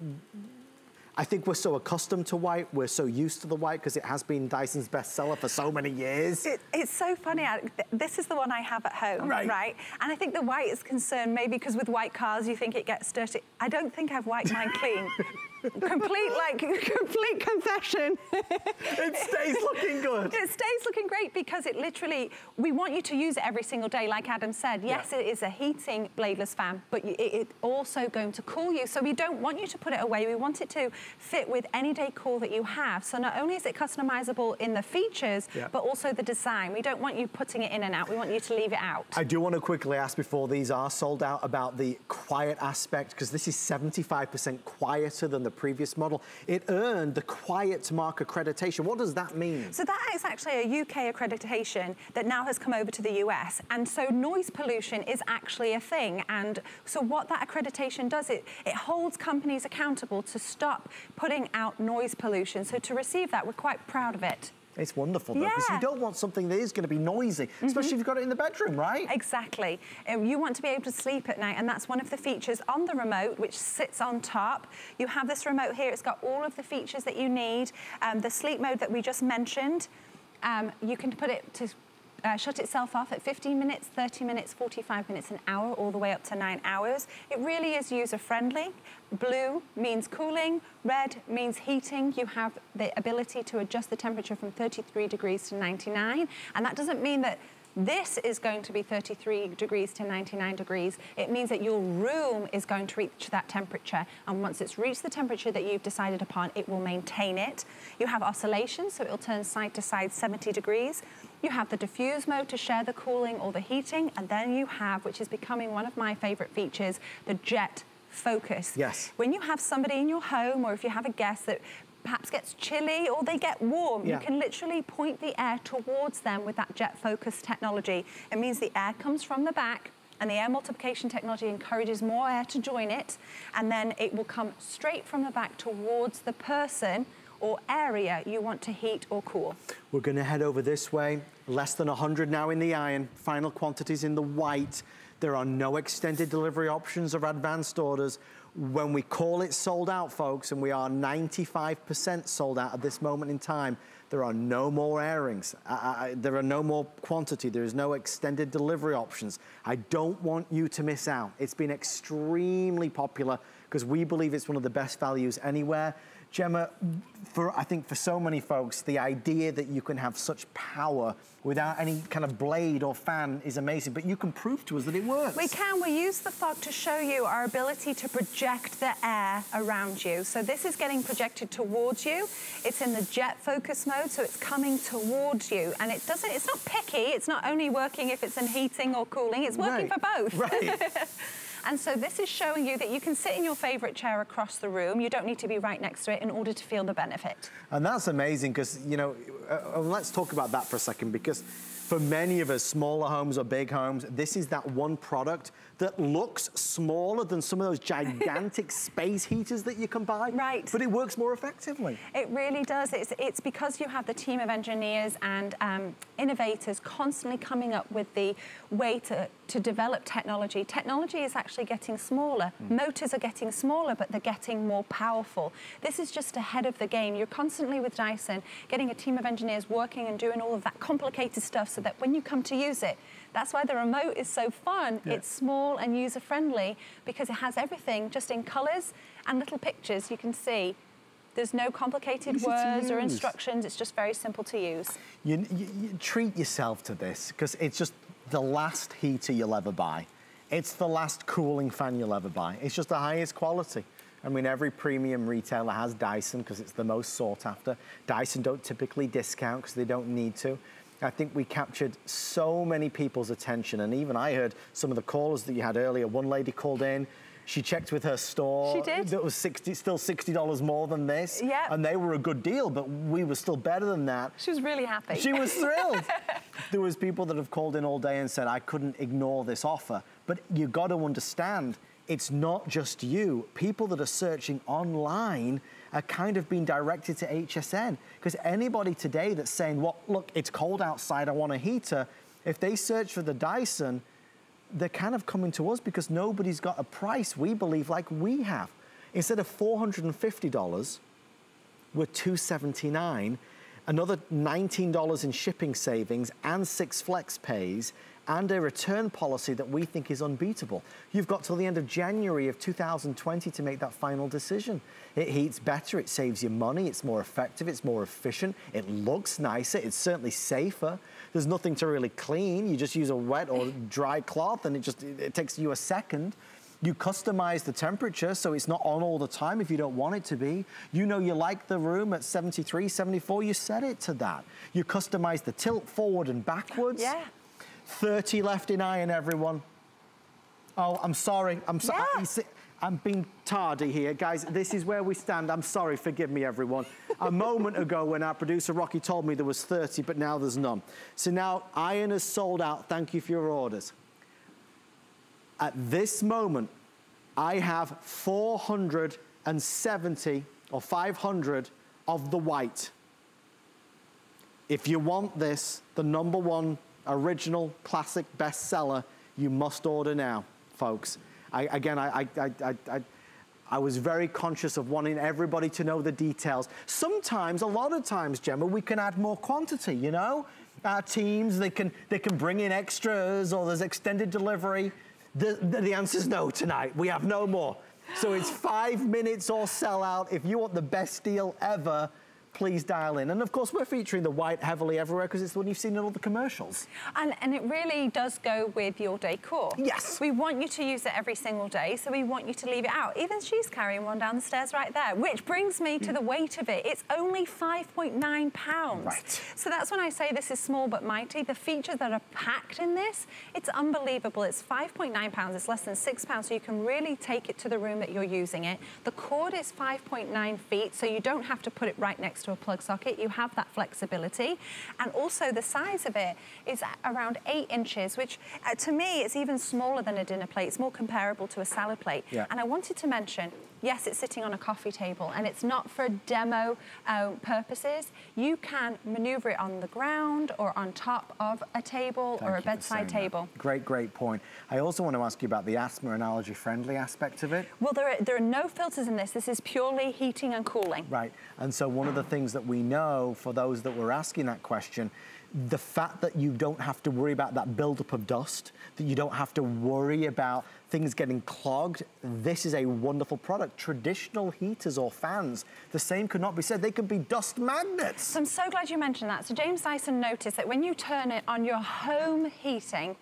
I think we're so accustomed to white, we're so used to the white because it has been Dyson's bestseller for so many years. It, it's so funny. This is the one I have at home, right. right? And I think the white is concerned maybe because with white cars you think it gets dirty. I don't think I've wiped mine clean. complete, like, complete confession. it stays looking good. It stays looking great because it literally, we want you to use it every single day, like Adam said. Yes, yeah. it is a heating bladeless fan, but it's also going to cool you. So we don't want you to put it away. We want it to fit with any day cool that you have. So not only is it customizable in the features, yeah. but also the design. We don't want you putting it in and out. We want you to leave it out. I do want to quickly ask before these are sold out about the quiet aspect, because this is 75% quieter than the previous model. It earned the Quiet Mark accreditation. What does that mean? So that is actually a UK accreditation that now has come over to the US. And so noise pollution is actually a thing. And so what that accreditation does, it, it holds companies accountable to stop putting out noise pollution. So to receive that, we're quite proud of it. It's wonderful though, because yeah. you don't want something that is going to be noisy, mm -hmm. especially if you've got it in the bedroom, right? Exactly. Um, you want to be able to sleep at night, and that's one of the features on the remote, which sits on top. You have this remote here. It's got all of the features that you need. Um, the sleep mode that we just mentioned, um, you can put it to uh, shut itself off at 15 minutes, 30 minutes, 45 minutes, an hour, all the way up to nine hours. It really is user-friendly. Blue means cooling, red means heating. You have the ability to adjust the temperature from 33 degrees to 99, and that doesn't mean that this is going to be 33 degrees to 99 degrees. It means that your room is going to reach that temperature. And once it's reached the temperature that you've decided upon, it will maintain it. You have oscillation, so it will turn side to side 70 degrees. You have the diffuse mode to share the cooling or the heating, and then you have, which is becoming one of my favorite features, the jet focus. Yes. When you have somebody in your home or if you have a guest that perhaps gets chilly or they get warm, yeah. you can literally point the air towards them with that jet focus technology. It means the air comes from the back and the air multiplication technology encourages more air to join it and then it will come straight from the back towards the person or area you want to heat or cool. We're gonna head over this way. Less than 100 now in the iron. Final quantities in the white. There are no extended delivery options or advanced orders. When we call it sold out, folks, and we are 95% sold out at this moment in time, there are no more airings. I, I, there are no more quantity. There is no extended delivery options. I don't want you to miss out. It's been extremely popular because we believe it's one of the best values anywhere. Gemma, for I think for so many folks, the idea that you can have such power without any kind of blade or fan is amazing, but you can prove to us that it works. We can. We use the fog to show you our ability to project the air around you. So this is getting projected towards you. It's in the jet focus mode, so it's coming towards you. And it doesn't, it's not picky. It's not only working if it's in heating or cooling. It's working Right. for both. Right. And so this is showing you that you can sit in your favorite chair across the room. You don't need to be right next to it in order to feel the benefit. And that's amazing because, you know, uh, uh, let's talk about that for a second because for many of us, smaller homes or big homes, this is that one product that looks smaller than some of those gigantic space heaters that you can buy. Right. But it works more effectively. It really does. It's, it's because you have the team of engineers and um, innovators constantly coming up with the way to, to develop technology. Technology is actually getting smaller. Hmm. Motors are getting smaller, but they're getting more powerful. This is just ahead of the game. You're constantly with Dyson getting a team of engineers working and doing all of that complicated stuff so that when you come to use it, that's why the remote is so fun. Yeah. It's small and user friendly because it has everything just in colors and little pictures you can see. There's no complicated Easy words or instructions. It's just very simple to use. You, you, you treat yourself to this because it's just the last heater you'll ever buy. It's the last cooling fan you'll ever buy. It's just the highest quality. I mean, every premium retailer has Dyson because it's the most sought after. Dyson don't typically discount because they don't need to. I think we captured so many people's attention, and even I heard some of the callers that you had earlier. One lady called in. She checked with her store. She did. That was 60, still $60 more than this. Yeah. And they were a good deal, but we were still better than that. She was really happy. She was thrilled. there was people that have called in all day and said, I couldn't ignore this offer. But you got to understand, it's not just you. People that are searching online are kind of being directed to HSN. Because anybody today that's saying, well, look, it's cold outside, I want a heater, if they search for the Dyson, they're kind of coming to us because nobody's got a price we believe like we have. Instead of $450, we're 279 another $19 in shipping savings and six flex pays and a return policy that we think is unbeatable. You've got till the end of January of 2020 to make that final decision. It heats better, it saves you money, it's more effective, it's more efficient, it looks nicer, it's certainly safer. There's nothing to really clean. You just use a wet or dry cloth and it just, it, takes you a second. You customize the temperature so it's not on all the time if you don't want it to be. You know you like the room at 73, 74, you set it to that. You customize the tilt forward and backwards. Yeah. 30 left in iron, everyone. Oh, I'm sorry. I'm sorry. Yeah. I'm being tardy here. Guys, this is where we stand. I'm sorry. Forgive me, everyone. A moment ago when our producer, Rocky, told me there was 30, but now there's none. So now iron is sold out. Thank you for your orders. At this moment, I have 470 or 500 of the white. If you want this, the number one original classic bestseller, you must order now, folks. I, again, I, I, I, I, was very conscious of wanting everybody to know the details. Sometimes, a lot of times, Gemma, we can add more quantity, you know? Our teams, they can, they can bring in extras or there's extended delivery. The, the, the answer is no tonight. We have no more. So it's five minutes or sell out. If you want the best deal ever, please dial in. And of course, we're featuring the white heavily everywhere because it's the one you've seen in all the commercials. And, and it really does go with your decor. Yes. We want you to use it every single day, so we want you to leave it out. Even she's carrying one down the stairs right there, which brings me to the weight of it. It's only 5.9 pounds. Right. So that's when I say this is small but mighty. The features that are packed in this, it's unbelievable. It's 5.9 pounds, it's less than six pounds, so you can really take it to the room that you're using it. The cord is 5.9 feet, so you don't have to put it right next to a plug socket. You have that flexibility. And also the size of it is around eight inches, which uh, to me it's even smaller than a dinner plate. It's more comparable to a salad plate. Yeah. And I wanted to mention, yes, it's sitting on a coffee table and it's not for demo uh, purposes. You can maneuver it on the ground or on top of a table Thank or a bedside saying that. table. Great, great point. I also want to ask you about the asthma and allergy friendly aspect of it. Well, there are, there are no filters in this. This is purely heating and cooling. Right. And so one of the things that we know for those that were asking that question, the fact that you don't have to worry about that buildup of dust, that you don't have to worry about things getting clogged, this is a wonderful product. Traditional heaters or fans, the same could not be said. They could be dust magnets. I'm so glad you mentioned that. So James Dyson noticed that when you turn it on your home heating,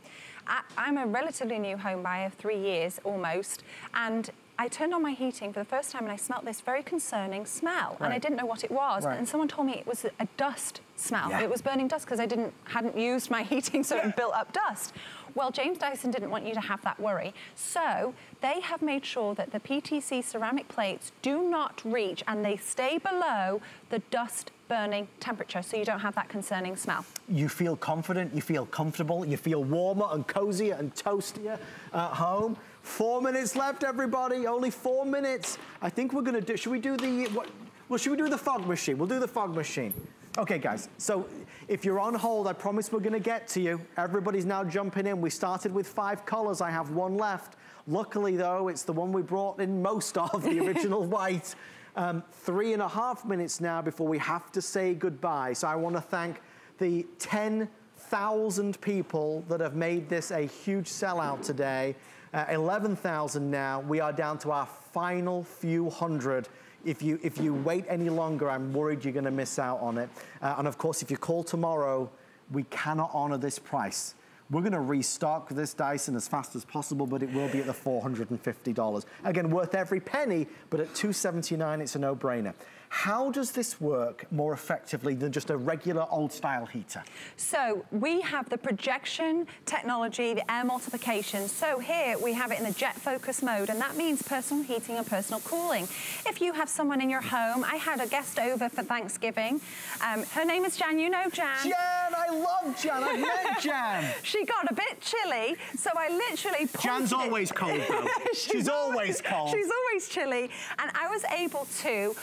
I'm a relatively new home buyer, three years almost, and I turned on my heating for the first time and I smelt this very concerning smell and I didn't know what it was. Right. And someone told me it was a dust smell. Yeah. It was burning dust because I didn't hadn't used my heating so it built up dust. Well, James Dyson didn't want you to have that worry. So they have made sure that the PTC ceramic plates do not reach and they stay below the dust burning temperature so you don't have that concerning smell. You feel confident, you feel comfortable, you feel warmer and cozier and toastier at home. Four minutes left, everybody, only four minutes. I think we're gonna do, should we do the, what, well, should we do the fog machine? We'll do the fog machine. Okay, guys, so if you're on hold, I promise we're gonna get to you. Everybody's now jumping in. We started with five colors, I have one left. Luckily though, it's the one we brought in most of, the original white. Um, three and a half minutes now before we have to say goodbye. So I wanna thank the 10,000 people that have made this a huge sellout today. Uh, 11,000 now. We are down to our final few hundred. If you, if you wait any longer, I'm worried you're gonna miss out on it. Uh, and of course, if you call tomorrow, we cannot honor this price. We're gonna restock this Dyson as fast as possible, but it will be at the $450. Again, worth every penny, but at 279, it's a no-brainer. How does this work more effectively than just a regular old style heater? So we have the projection technology, the air multiplication. So here we have it in the jet focus mode, and that means personal heating and personal cooling. If you have someone in your home, I had a guest over for Thanksgiving. Um, her name is Jan, you know Jan. Jan, I love Jan, I've met Jan. She got a bit chilly, so I literally Jan's always cold though. She's always cold. She's always chilly, and I was able to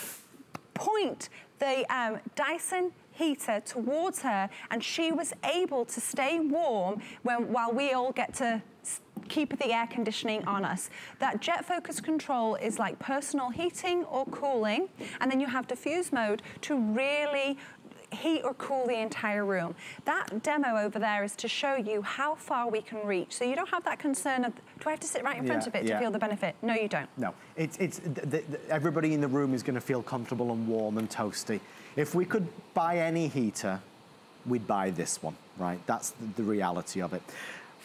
point the um, Dyson heater towards her, and she was able to stay warm when, while we all get to keep the air conditioning on us. That jet focus control is like personal heating or cooling, and then you have diffuse mode to really heat or cool the entire room. That demo over there is to show you how far we can reach. So you don't have that concern of, do I have to sit right in front Yeah, of it yeah. to feel the benefit? No, you don't. No, it's, it's, th- th- th- everybody in the room is gonna feel comfortable and warm and toasty. If we could buy any heater, we'd buy this one, right? That's the, the reality of it.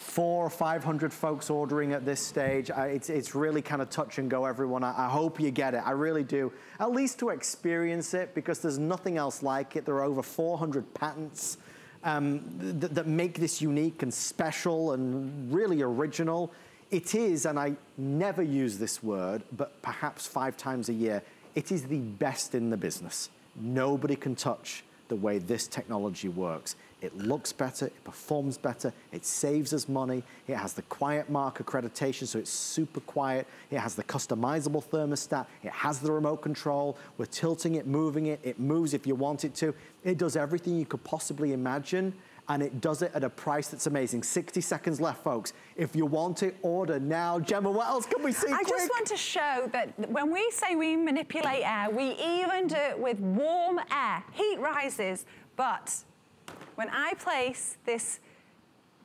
Four or 500 folks ordering at this stage. I, it's, it's really kind of touch and go, everyone. I, I hope you get it. I really do. At least to experience it, because there's nothing else like it. There are over 400 patents um, th- that make this unique and special and really original. It is, and I never use this word, but perhaps five times a year, it is the best in the business. Nobody can touch the way this technology works. It looks better, it performs better, it saves us money, it has the quiet mark accreditation, so it's super quiet, it has the customizable thermostat, it has the remote control, we're tilting it, moving it, it moves if you want it to. It does everything you could possibly imagine, and it does it at a price that's amazing. 60 seconds left, folks. If you want it, order now. Gemma, what else can we see I quick? just want to show that when we say we manipulate air, we even do it with warm air. Heat rises, but when I place this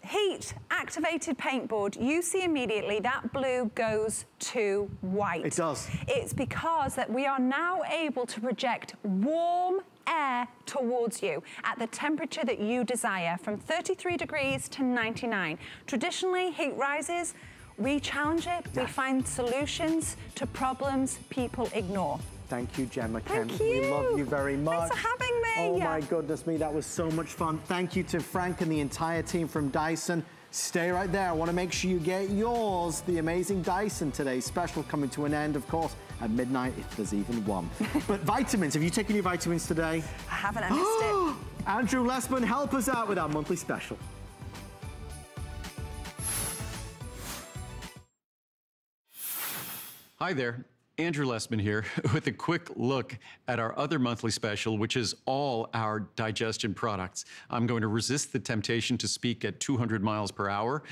heat activated paintboard, you see immediately that blue goes to white. It does. It's because that we are now able to project warm air towards you at the temperature that you desire from 33 degrees to 99. Traditionally, heat rises, we challenge it, we find solutions to problems people ignore. Thank you, Gemma Thank Kent. We love you. you very much. Thanks for having me. Oh my goodness me, that was so much fun. Thank you to Frank and the entire team from Dyson. Stay right there. I want to make sure you get yours. The amazing Dyson today special coming to an end, of course, at midnight if there's even one. but vitamins, have you taken your vitamins today? I haven't, I missed it. Andrew Lessman, help us out with our monthly special. Hi there. Andrew Lessman here with a quick look at our other monthly special, which is all our digestion products. I'm going to resist the temptation to speak at 200 miles per hour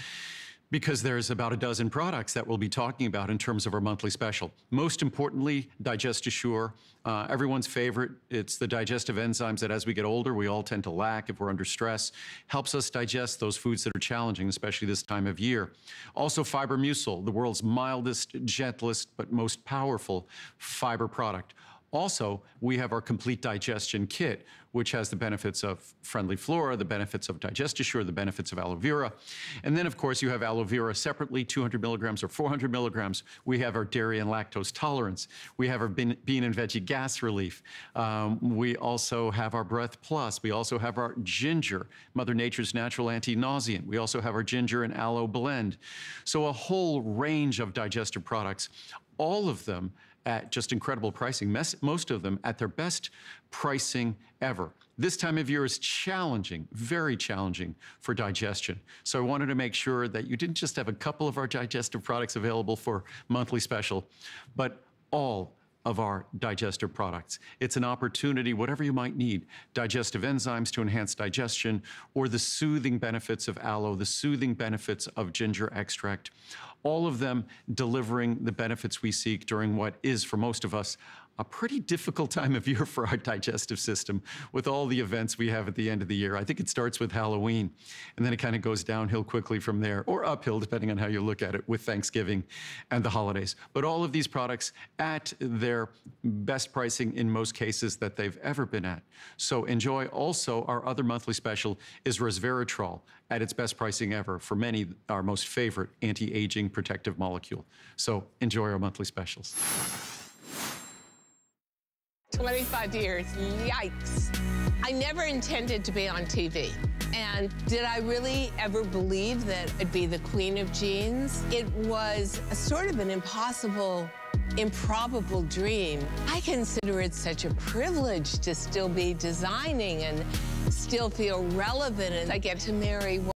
because there's about a dozen products that we'll be talking about in terms of our monthly special. Most importantly, Digest Assure, uh, everyone's favorite. It's the digestive enzymes that as we get older, we all tend to lack if we're under stress. Helps us digest those foods that are challenging, especially this time of year. Also, Fiber Mucil, the world's mildest, gentlest, but most powerful fiber product. Also, we have our complete digestion kit, which has the benefits of friendly flora, the benefits of Digest-Assure, the benefits of aloe vera. And then, of course, you have aloe vera separately, 200 milligrams or 400 milligrams. We have our dairy and lactose tolerance. We have our bean, and veggie gas relief. Um, we also have our Breath Plus. We also have our ginger, Mother Nature's natural anti-nauseant. We also have our ginger and aloe blend. So a whole range of digestive products, all of them at just incredible pricing, most of them at their best pricing ever. This time of year is challenging, very challenging for digestion. So I wanted to make sure that you didn't just have a couple of our digestive products available for monthly special, but all of our digestive products. It's an opportunity, whatever you might need, digestive enzymes to enhance digestion, or the soothing benefits of aloe, the soothing benefits of ginger extract all of them delivering the benefits we seek during what is, for most of us, a pretty difficult time of year for our digestive system with all the events we have at the end of the year. I think it starts with Halloween, and then it kind of goes downhill quickly from there, or uphill, depending on how you look at it, with Thanksgiving and the holidays. But all of these products at their best pricing in most cases that they've ever been at. So enjoy also our other monthly special is resveratrol at its best pricing ever for many our most favorite anti-aging protective molecule. So enjoy our monthly specials. 25 years, yikes. I never intended to be on TV. And did I really ever believe that I'd be the queen of jeans? It was a sort of an impossible, improbable dream. I consider it such a privilege to still be designing and still feel relevant. And I get to marry